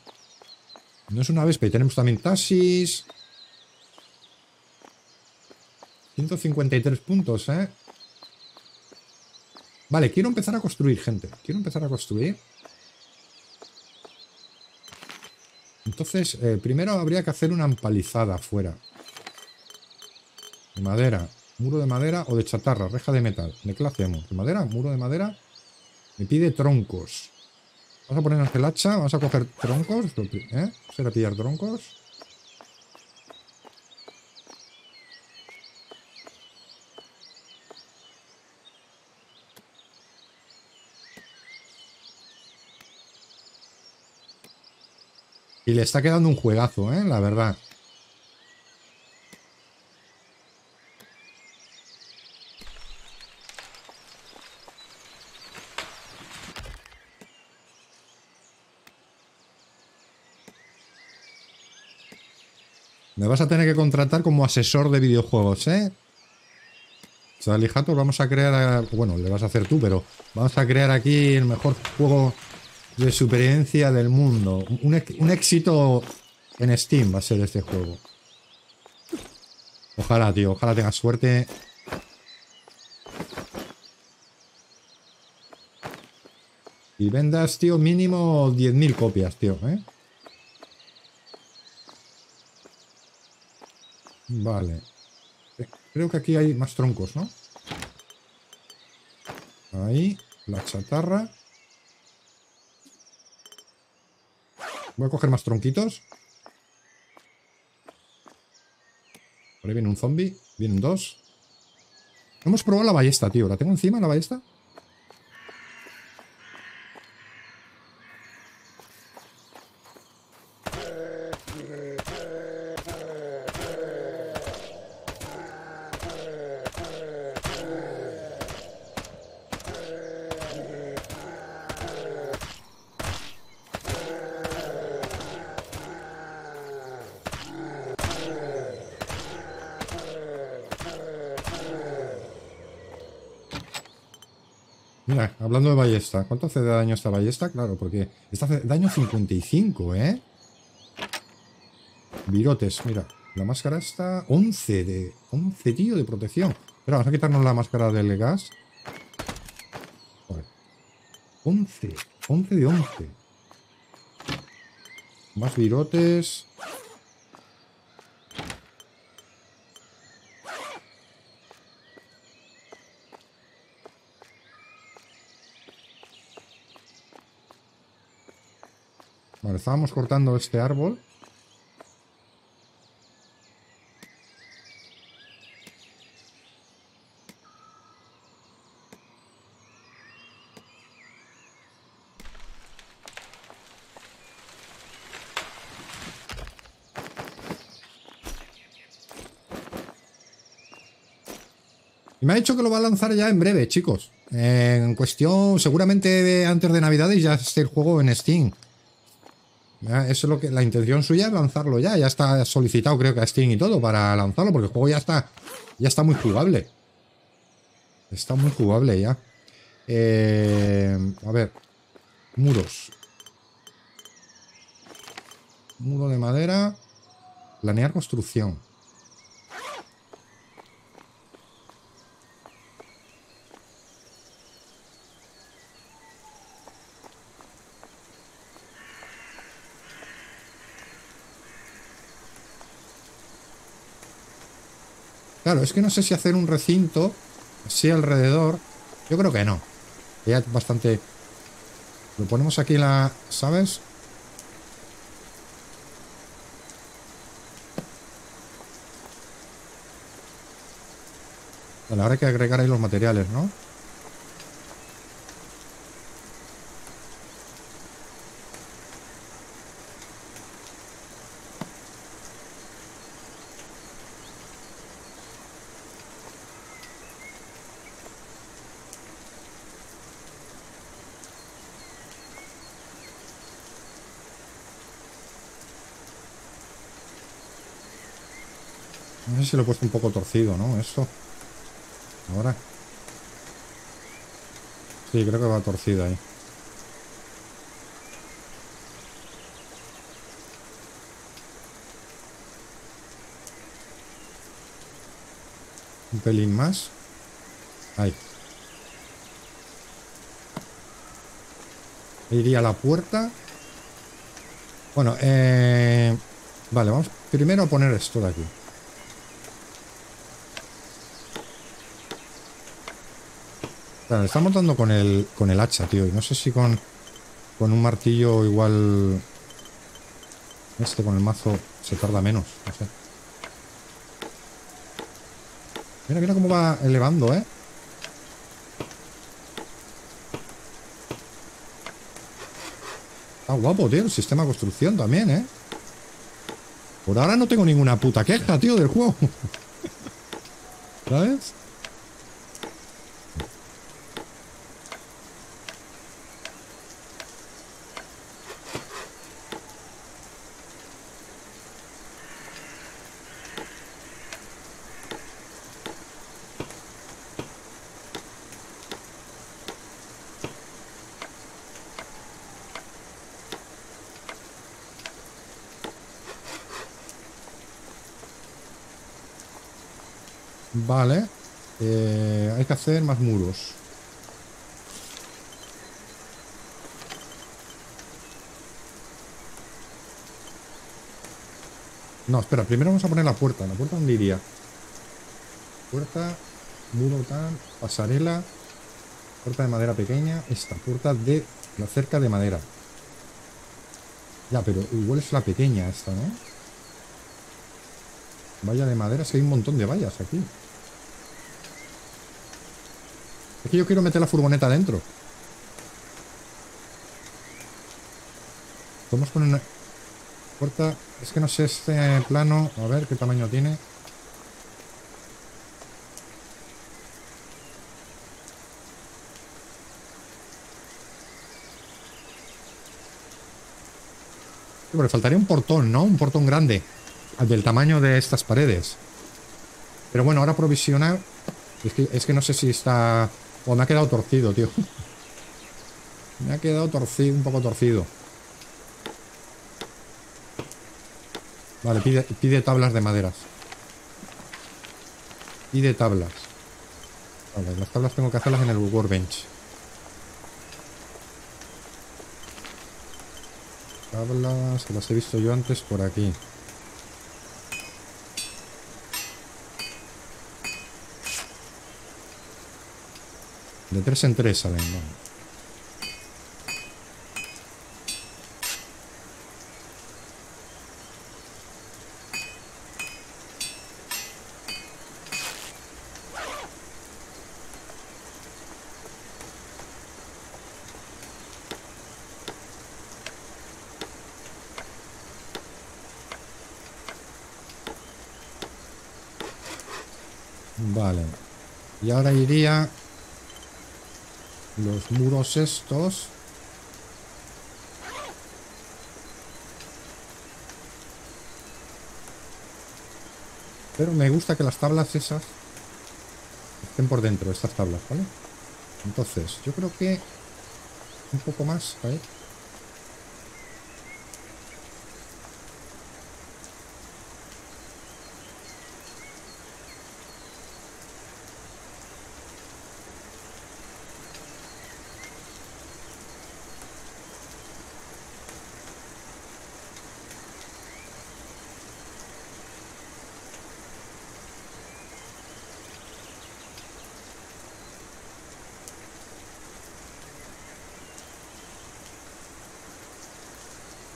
No es una Vespa. Y tenemos también taxis. 153 puntos, ¿eh? Vale, quiero empezar a construir, gente. Quiero empezar a construir. Entonces, eh, primero habría que hacer una empalizada afuera. De madera. Muro de madera o de chatarra, reja de metal. ¿De qué lo hacemos? ¿De madera? ¿Muro de madera? Me pide troncos. Vamos a ponernos el hacha, vamos a coger troncos. ¿Eh? ¿Será pillar troncos? Y le está quedando un juegazo, ¿eh? La verdad. Vas a tener que contratar como asesor de videojuegos, ¿eh? Charlie Hatter, vamos a crear... Bueno, le vas a hacer tú, pero vamos a crear aquí el mejor juego de supervivencia del mundo. Un, un éxito en Steam va a ser este juego. Ojalá, tío. Ojalá tengas suerte. Y vendas, tío, mínimo 10.000 copias, tío, ¿eh? Vale. Creo que aquí hay más troncos, ¿no? Ahí, la chatarra. Voy a coger más tronquitos. Por ahí viene un zombie. Vienen dos. Hemos probado la ballesta, tío. ¿La tengo encima, la ballesta? Mira, hablando de ballesta. ¿Cuánto hace de daño esta ballesta? Claro, porque esta hace daño 55, ¿eh? Virotes, mira. La máscara está 11 de... 11, tío, de protección. Pero vamos a quitarnos la máscara del gas. 11. 11 de 11. Más virotes. Vale, estábamos cortando este árbol. Y me ha dicho que lo va a lanzar ya en breve, chicos. En cuestión, seguramente antes de Navidades ya esté el juego en Steam. Eso es lo que la intención suya es lanzarlo ya. Ya está solicitado, creo que a Steam y todo para lanzarlo, porque el juego ya está, ya está muy jugable. Está muy jugable ya. Eh, a ver, muros. Muro de madera. Planear construcción. Claro, es que no sé si hacer un recinto así alrededor. Yo creo que no. Ya bastante... Lo ponemos aquí la... ¿Sabes? Vale, ahora hay que agregar ahí los materiales, ¿no? Si lo he puesto un poco torcido, ¿no? Esto. Ahora. Sí, creo que va torcido ahí. Un pelín más. Ahí. Iría a la puerta. Bueno, eh... Vale, vamos primero a poner esto de aquí. Claro, estamos dando con el, con el hacha, tío. Y no sé si con, con un martillo igual... Este con el mazo se tarda menos. Mira, mira cómo va elevando, ¿eh? Está guapo, tío. El sistema de construcción también, ¿eh? Por ahora no tengo ninguna puta queja, tío, del juego. ¿Sabes? Vale. Eh, hay que hacer más muros. No, espera, primero vamos a poner la puerta. ¿La puerta dónde iría? Puerta, muro tal, pasarela, puerta de madera pequeña, esta, puerta de la cerca de madera. Ya, pero igual es la pequeña esta, ¿no? Valla de madera, si hay un montón de vallas aquí. Es que yo quiero meter la furgoneta dentro. Podemos poner una puerta. Es que no sé este plano. A ver qué tamaño tiene. Pero faltaría un portón, ¿no? Un portón grande. Del tamaño de estas paredes. Pero bueno, ahora provisionar. Es que, es que no sé si está o me ha quedado torcido, tío. Me ha quedado torcido, un poco torcido. Vale, pide, pide tablas de maderas. Pide tablas. Vale, las tablas tengo que hacerlas en el workbench. Tablas, que las he visto yo antes por aquí. De tres en tres salen, Vale. Y ahora iría los muros estos. Pero me gusta que las tablas esas estén por dentro, estas tablas, ¿vale? Entonces, yo creo que un poco más, ¿vale?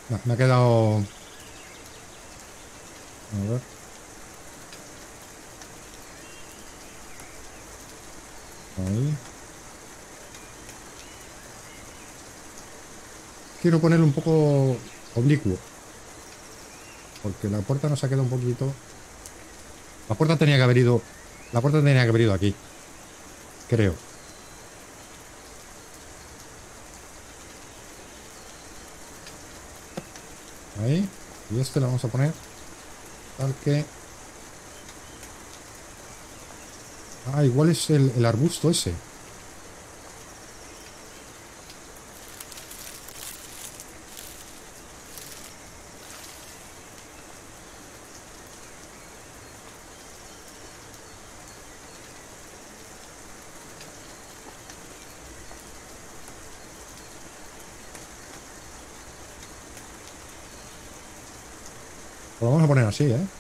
Me ha quedado... A ver. Ahí. Quiero ponerlo un poco oblicuo. Porque la puerta nos ha quedado un poquito... La puerta tenía que haber ido... La puerta tenía que haber ido aquí. Creo. Y este lo vamos a poner tal que... Ah, igual es el, el arbusto ese. Así, ¿eh?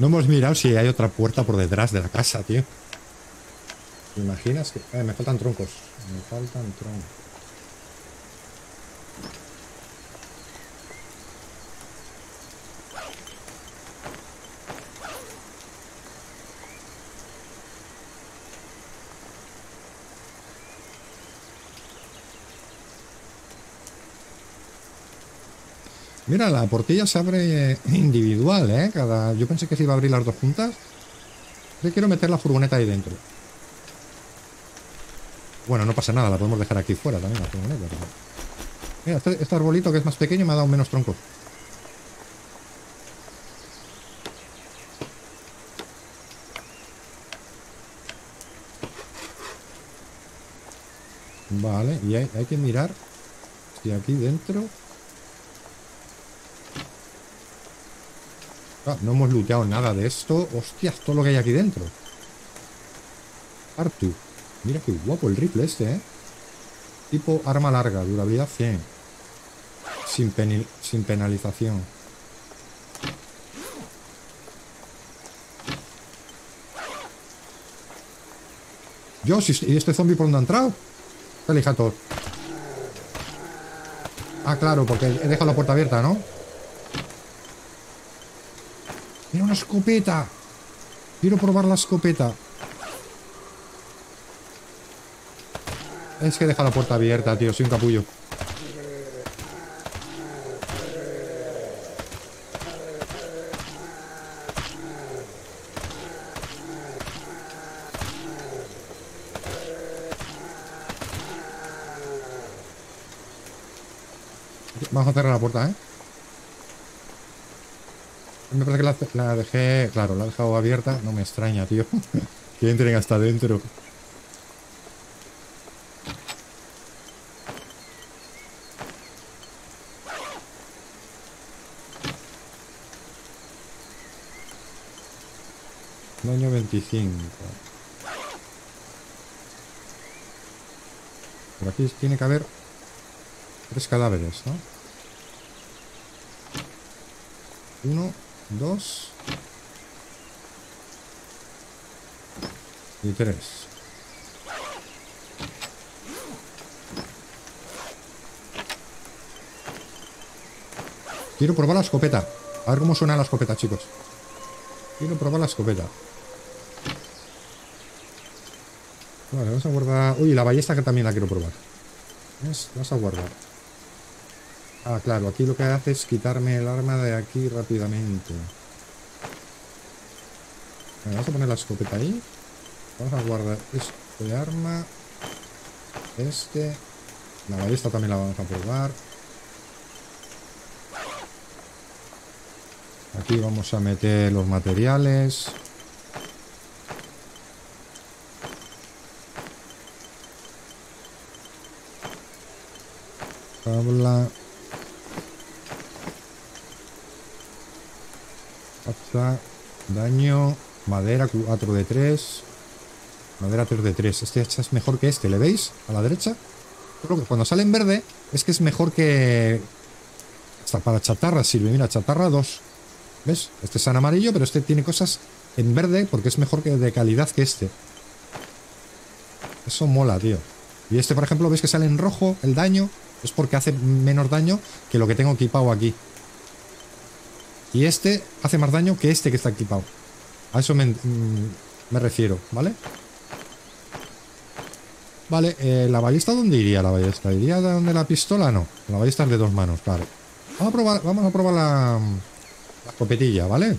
No hemos mirado si hay otra puerta por detrás de la casa, tío. ¿Te imaginas? Que... Eh, me faltan troncos. Me faltan troncos. Mira, la portilla se abre individual, ¿eh? Cada... Yo pensé que se iba a abrir las dos juntas. Yo quiero meter la furgoneta ahí dentro. Bueno, no pasa nada, la podemos dejar aquí fuera también, la furgoneta. Mira, este, este arbolito que es más pequeño me ha dado menos troncos. Vale, y hay, hay que mirar si aquí dentro... No hemos looteado nada de esto. Hostias, todo lo que hay aquí dentro. Artu. Mira qué guapo el rifle este, ¿eh? Tipo arma larga, durabilidad 100. Sin, sin penalización. Si- ¿y este zombie por dónde ha entrado? Está alijato. Ah, claro, porque he dejado la puerta abierta, ¿no? Mira una escopeta. Quiero probar la escopeta. Es que deja la puerta abierta, tío. Soy un capullo. Vamos a cerrar la puerta, ¿eh? Me parece que la, dejé... Claro, la he dejado abierta. No me extraña, tío. que entren hasta adentro. Daño 25. Por aquí tiene que haber tres cadáveres, ¿no? Uno, dos y tres. Quiero probar la escopeta. A ver cómo suena la escopeta, chicos. Quiero probar la escopeta. Vale, vamos a guardar... Uy, la ballesta que también la quiero probar. Vamos a guardar. Ah, claro, aquí lo que hace es quitarme el arma de aquí rápidamente. Vamos a poner la escopeta ahí. Vamos a guardar esto de arma. Este. La ballesta también la vamos a probar. Aquí vamos a meter los materiales. Tabla. Daño, madera 4 de 3. Madera 3 de 3. Este es mejor que este, ¿le veis? A la derecha. Creo que cuando sale en verde es que es mejor que... Hasta para chatarra sirve. Mira, chatarra 2. ¿Ves? Este es en amarillo, pero este tiene cosas en verde porque es mejor que de calidad que este. Eso mola, tío. Y este, por ejemplo, ves que sale en rojo el daño. Es porque hace menos daño que lo que tengo equipado aquí. Y este hace más daño que este que está equipado. A eso me, mm, me refiero, ¿vale? Vale, eh, ¿la ballesta dónde iría la ballesta? ¿Iría de donde la pistola? No, la ballesta es de dos manos, claro. Vamos a probar, vamos a probar la, la escopetilla, ¿vale?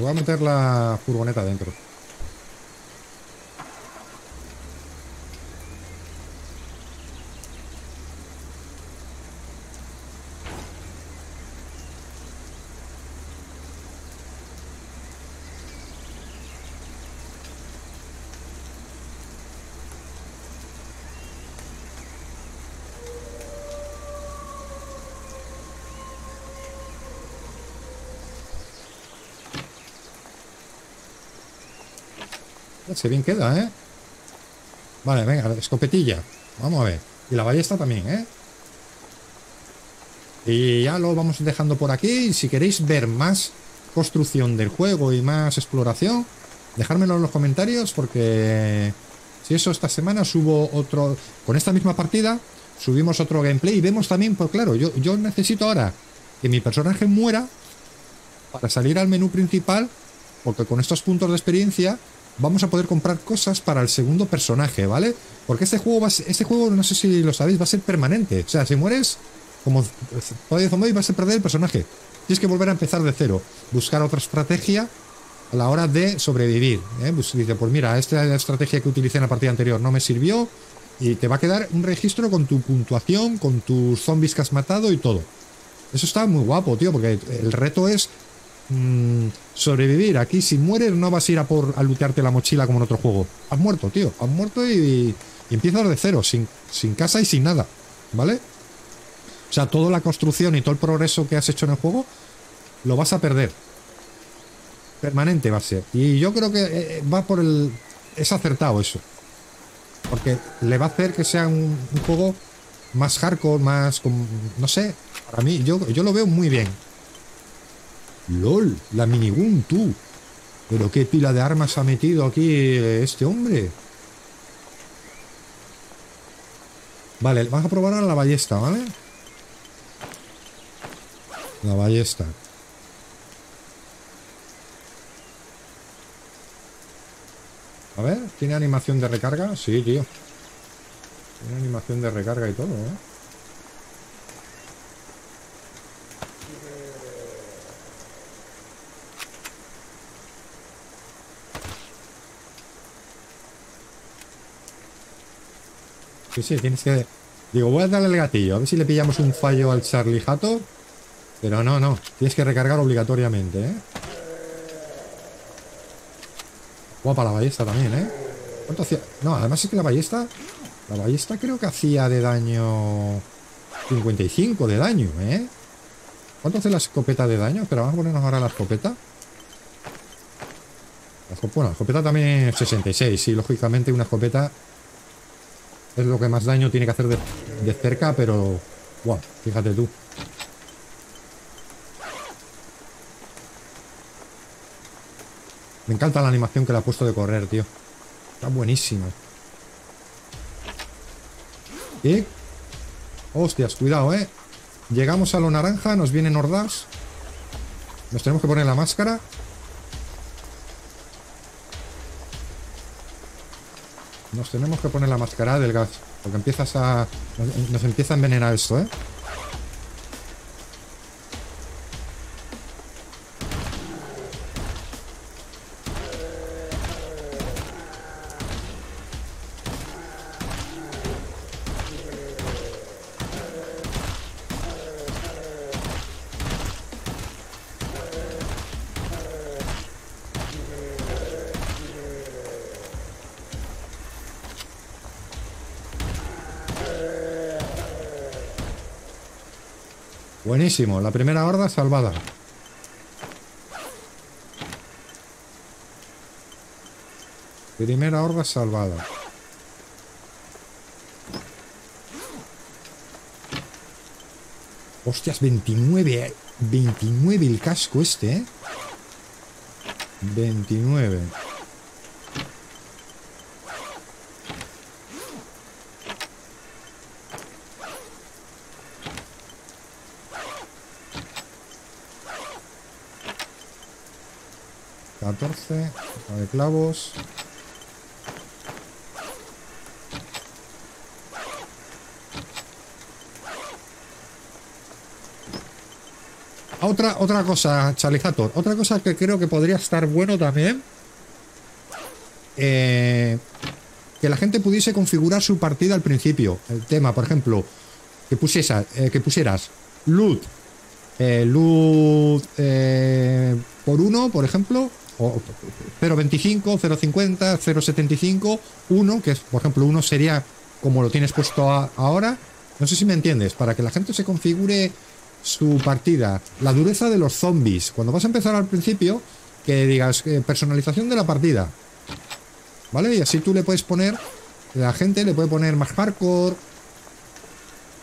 voy a meter la furgoneta dentro. Se bien queda, ¿eh? Vale, venga, escopetilla. Vamos a ver. Y la ballesta también, ¿eh? Y ya lo vamos dejando por aquí. Y si queréis ver más construcción del juego y más exploración, dejármelo en los comentarios porque si eso esta semana subo otro... Con esta misma partida subimos otro gameplay y vemos también, pues claro, yo, yo necesito ahora que mi personaje muera para salir al menú principal porque con estos puntos de experiencia vamos a poder comprar cosas para el segundo personaje, ¿vale? Porque este juego, va este juego, no sé si lo sabéis, va a ser permanente. O sea, si mueres, como zombie, vas a perder el personaje. Tienes que volver a empezar de cero. Buscar otra estrategia a la hora de sobrevivir. ¿eh? Dice, pues mira, esta estrategia que utilicé en la partida anterior no me sirvió. Y te va a quedar un registro con tu puntuación, con tus zombies que has matado y todo. Eso está muy guapo, tío, porque el reto es Mm, sobrevivir. Aquí, si mueres, no vas a ir a por a lutearte la mochila como en otro juego. Has muerto, tío. Has muerto y, empiezas de cero, sin, sin casa y sin nada. ¿Vale? O sea, toda la construcción y todo el progreso que has hecho en el juego lo vas a perder. Permanente va a ser. Y yo creo que eh, eh, va por el. Es acertado eso. Porque le va a hacer que sea un, juego más hardcore, más. no sé. Para mí, yo, yo lo veo muy bien. LOL, la minigun, tú. Pero qué pila de armas ha metido aquí eh, este hombre. Vale, vamos a probar ahora la ballesta, ¿vale? La ballesta. A ver, ¿tiene animación de recarga? Sí, tío. Tiene animación de recarga y todo, ¿eh? Sí, sí, tienes que... Digo, voy a darle el gatillo, a ver si le pillamos un fallo al Charlie Hato. Pero no, no, tienes que recargar obligatoriamente, ¿eh? Guapa la ballesta también, ¿eh? ¿Cuánto hacía? No, además es que la ballesta... La ballesta creo que hacía de daño... 55 de daño, ¿eh? ¿Cuánto hace la escopeta de daño? Pero vamos a ponernos ahora la escopeta. La, bueno, la escopeta también es 66, y lógicamente una escopeta es lo que más daño tiene que hacer de, cerca, pero... Wow, fíjate tú. Me encanta la animación que le ha puesto de correr, tío. Está buenísimo. ¿Y? Hostias, cuidado, ¿eh? Llegamos a lo naranja, nos vienen hordas. Nos tenemos que poner la máscara. Nos tenemos que poner la máscara del gas. Porque empiezas a... Nos, empieza a envenenar esto, ¿eh? La primera horda salvada. Primera horda salvada. Hostias, 29. 29 el casco este, ¿eh? 29. 14. de clavos. Otra, otra cosa, Chalizator. Otra cosa que creo que podría estar bueno también. Eh, que la gente pudiese configurar su partida al principio. El tema, por ejemplo, que, pusieras, eh, que pusieras eh, loot eh, por uno, por ejemplo, 0.25, 0.50, 0.75, 1, que es, por ejemplo, uno sería como lo tienes puesto ahora. No sé si me entiendes, para que la gente se configure su partida, la dureza de los zombies. Cuando vas a empezar al principio, que digas personalización de la partida. ¿Vale? Y así tú le puedes poner, la gente le puede poner más hardcore,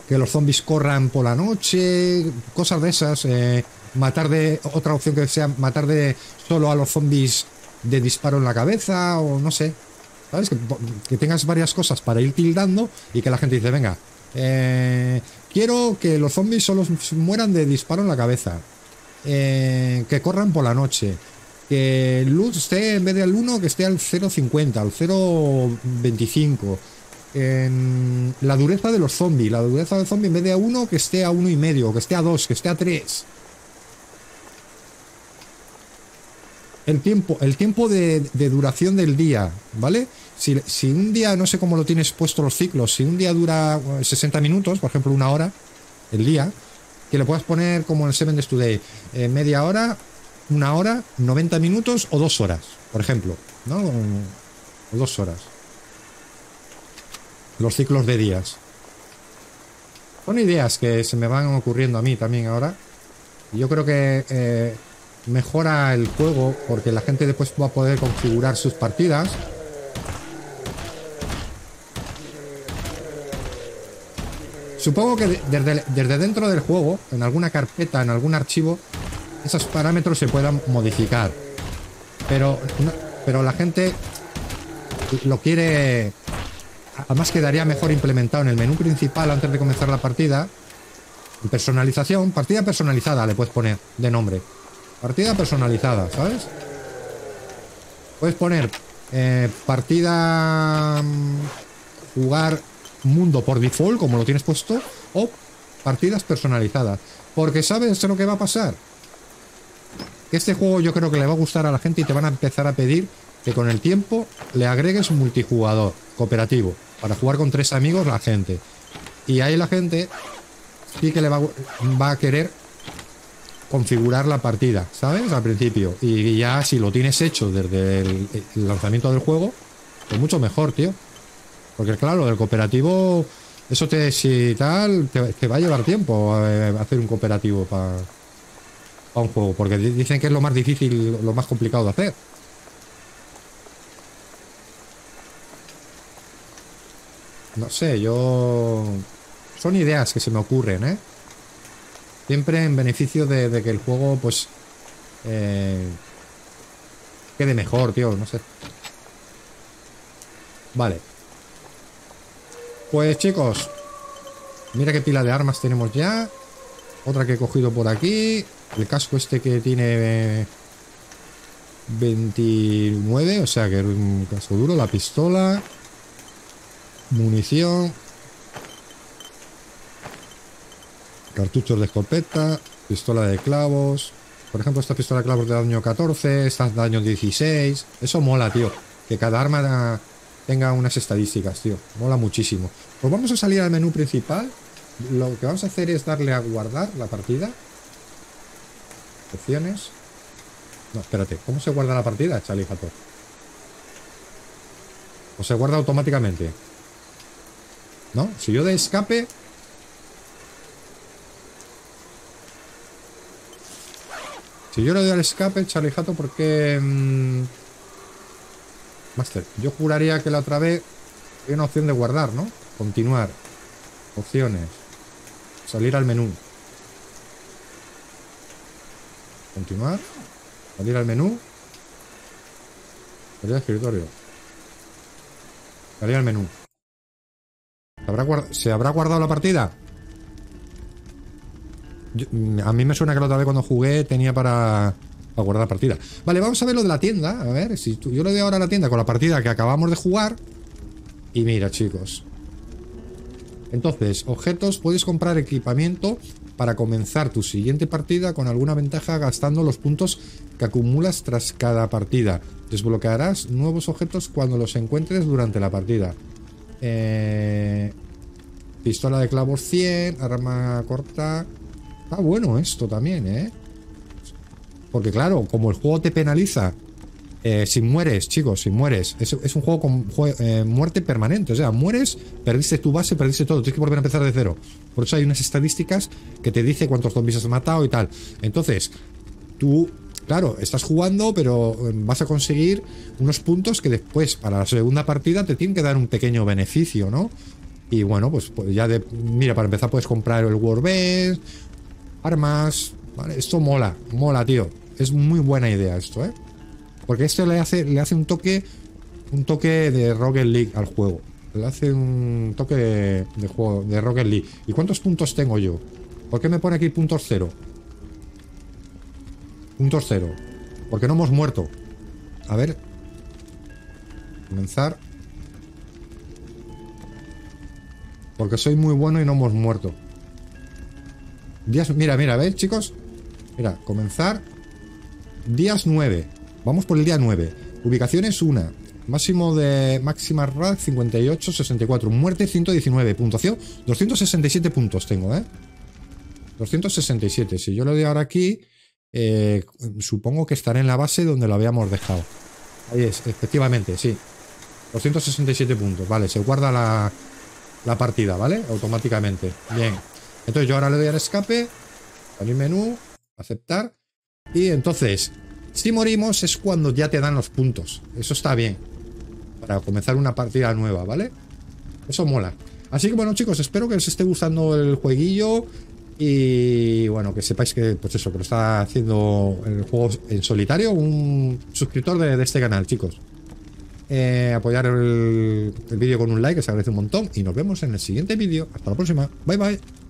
que los zombies corran por la noche, cosas de esas. Eh, matar de. Otra opción que sea matar de solo a los zombies de disparo en la cabeza, o no sé. ¿Sabes? Que, tengas varias cosas para ir tildando y que la gente dice, venga, eh, quiero que los zombies solo mueran de disparo en la cabeza. Eh, que corran por la noche. Que luz esté en vez del 1, que esté al 0.50, al 0.25 en la dureza de los zombies. La dureza del zombie en vez de a 1 que esté a uno y medio, que esté a 2, que esté a 3. El tiempo, el tiempo de, duración del día, ¿vale? Si, si, un día, no sé cómo lo tienes puesto los ciclos, si un día dura 60 minutos, por ejemplo, una hora, el día, que le puedas poner como en 7 Days Today, eh, media hora, una hora, 90 minutos o dos horas, por ejemplo, ¿no? O dos horas los ciclos de días. Son ideas que se me van ocurriendo a mí también ahora. Yo creo que eh, mejora el juego porque la gente después va a poder configurar sus partidas. Supongo que desde, desde dentro del juego, en alguna carpeta, en algún archivo, esos parámetros se puedan modificar. Pero, pero la gente lo quiere Además quedaría mejor implementado en el menú principal antes de comenzar la partida. Personalización, partida personalizada le puedes poner de nombre. Partida personalizada, ¿sabes? Puedes poner eh, partida mm, jugar mundo por default, como lo tienes puesto, o partidas personalizadas. Porque sabes lo que va a pasar. Este juego yo creo que le va a gustar a la gente y te van a empezar a pedir que con el tiempo le agregues un multijugador cooperativo para jugar con tres amigos la gente. Y ahí la gente sí que le va, a querer configurar la partida, ¿sabes? Al principio. Y ya si lo tienes hecho desde el, lanzamiento del juego, pues mucho mejor, tío. Porque claro, el cooperativo, eso te, si tal, te, va a llevar tiempo eh, hacer un cooperativo para un juego. Porque dicen que es lo más difícil, lo más complicado de hacer. No sé, yo... Son ideas que se me ocurren, ¿eh? Siempre en beneficio de, que el juego, pues... Eh, quede mejor, tío, no sé. Vale. Pues chicos, mira qué pila de armas tenemos ya. Otra que he cogido por aquí. El casco este que tiene 29, o sea que es un casco duro. La pistola. Munición. Cartuchos de escopeta. Pistola de clavos. Por ejemplo, esta pistola de clavos de daño 14, esta de daño 16. Eso mola, tío. Que cada arma tenga unas estadísticas, tío. Mola muchísimo. Pues vamos a salir al menú principal. Lo que vamos a hacer es darle a guardar la partida. Opciones. No, espérate. ¿Cómo se guarda la partida, Chalijato? ¿O se guarda automáticamente? ¿No? Si yo de escape... Si yo le doy al escape, Charlie Jato, ¿por qué...? Mm, Master, yo juraría que la otra vez hay una opción de guardar, ¿no? Continuar. Opciones. Salir al menú. Continuar. Salir al menú. Salir al escritorio. Salir al menú. ¿Se habrá, guardado la partida? A mí me suena que la otra vez cuando jugué tenía para para guardar partida. Vale, vamos a ver lo de la tienda. A ver, si yo le doy ahora a la tienda con la partida que acabamos de jugar. Y mira, chicos. Entonces, objetos, puedes comprar equipamiento para comenzar tu siguiente partida con alguna ventaja gastando los puntos que acumulas tras cada partida. Desbloquearás nuevos objetos cuando los encuentres durante la partida. Eh, pistola de clavos 100, arma corta. Está bueno esto también, ¿eh? Porque claro, como el juego te penaliza eh, si mueres, chicos, si mueres, es, un juego con eh, muerte permanente. O sea, mueres, perdiste tu base, perdiste todo. Tienes que volver a empezar de cero. Por eso hay unas estadísticas que te dice cuántos zombies has matado y tal. Entonces, tú, claro, estás jugando, pero eh, vas a conseguir unos puntos que después, para la segunda partida, te tienen que dar un pequeño beneficio, ¿no? Y bueno, pues, pues ya de. Mira, para empezar, puedes comprar el Warband, armas. ¿vale? Esto mola, mola, tío. Es muy buena idea esto, ¿eh? Porque esto le hace, le hace un toque. Un toque de Rocket League al juego. Le hace un toque de, juego de Rocket League. ¿Y cuántos puntos tengo yo? ¿Por qué me pone aquí puntos cero? Puntos cero. Porque no hemos muerto. A ver. Comenzar. Porque soy muy bueno y no hemos muerto. Días. Mira, mira, ¿veis, chicos? Mira, comenzar. Días 9. Vamos por el día 9. Ubicaciones 1. Máximo de máxima RAD 58, 64. Muerte 119. Puntuación 267 puntos tengo, ¿eh? 267. Si yo lo doy ahora aquí, eh, supongo que estaré en la base donde lo habíamos dejado. Ahí es, efectivamente, sí. 267 puntos. Vale, se guarda la, la partida, ¿vale? Automáticamente. Bien. Entonces yo ahora le doy al escape, salir menú, aceptar. Y entonces, si morimos es cuando ya te dan los puntos. Eso está bien. Para comenzar una partida nueva, ¿vale? Eso mola. Así que bueno, chicos, espero que os esté gustando el jueguillo. Y bueno, que sepáis que, pues eso, que lo está haciendo el juego en solitario un suscriptor de, este canal, chicos. Eh, apoyar el, el vídeo con un like, que se agradece un montón. Y nos vemos en el siguiente vídeo. Hasta la próxima. Bye bye.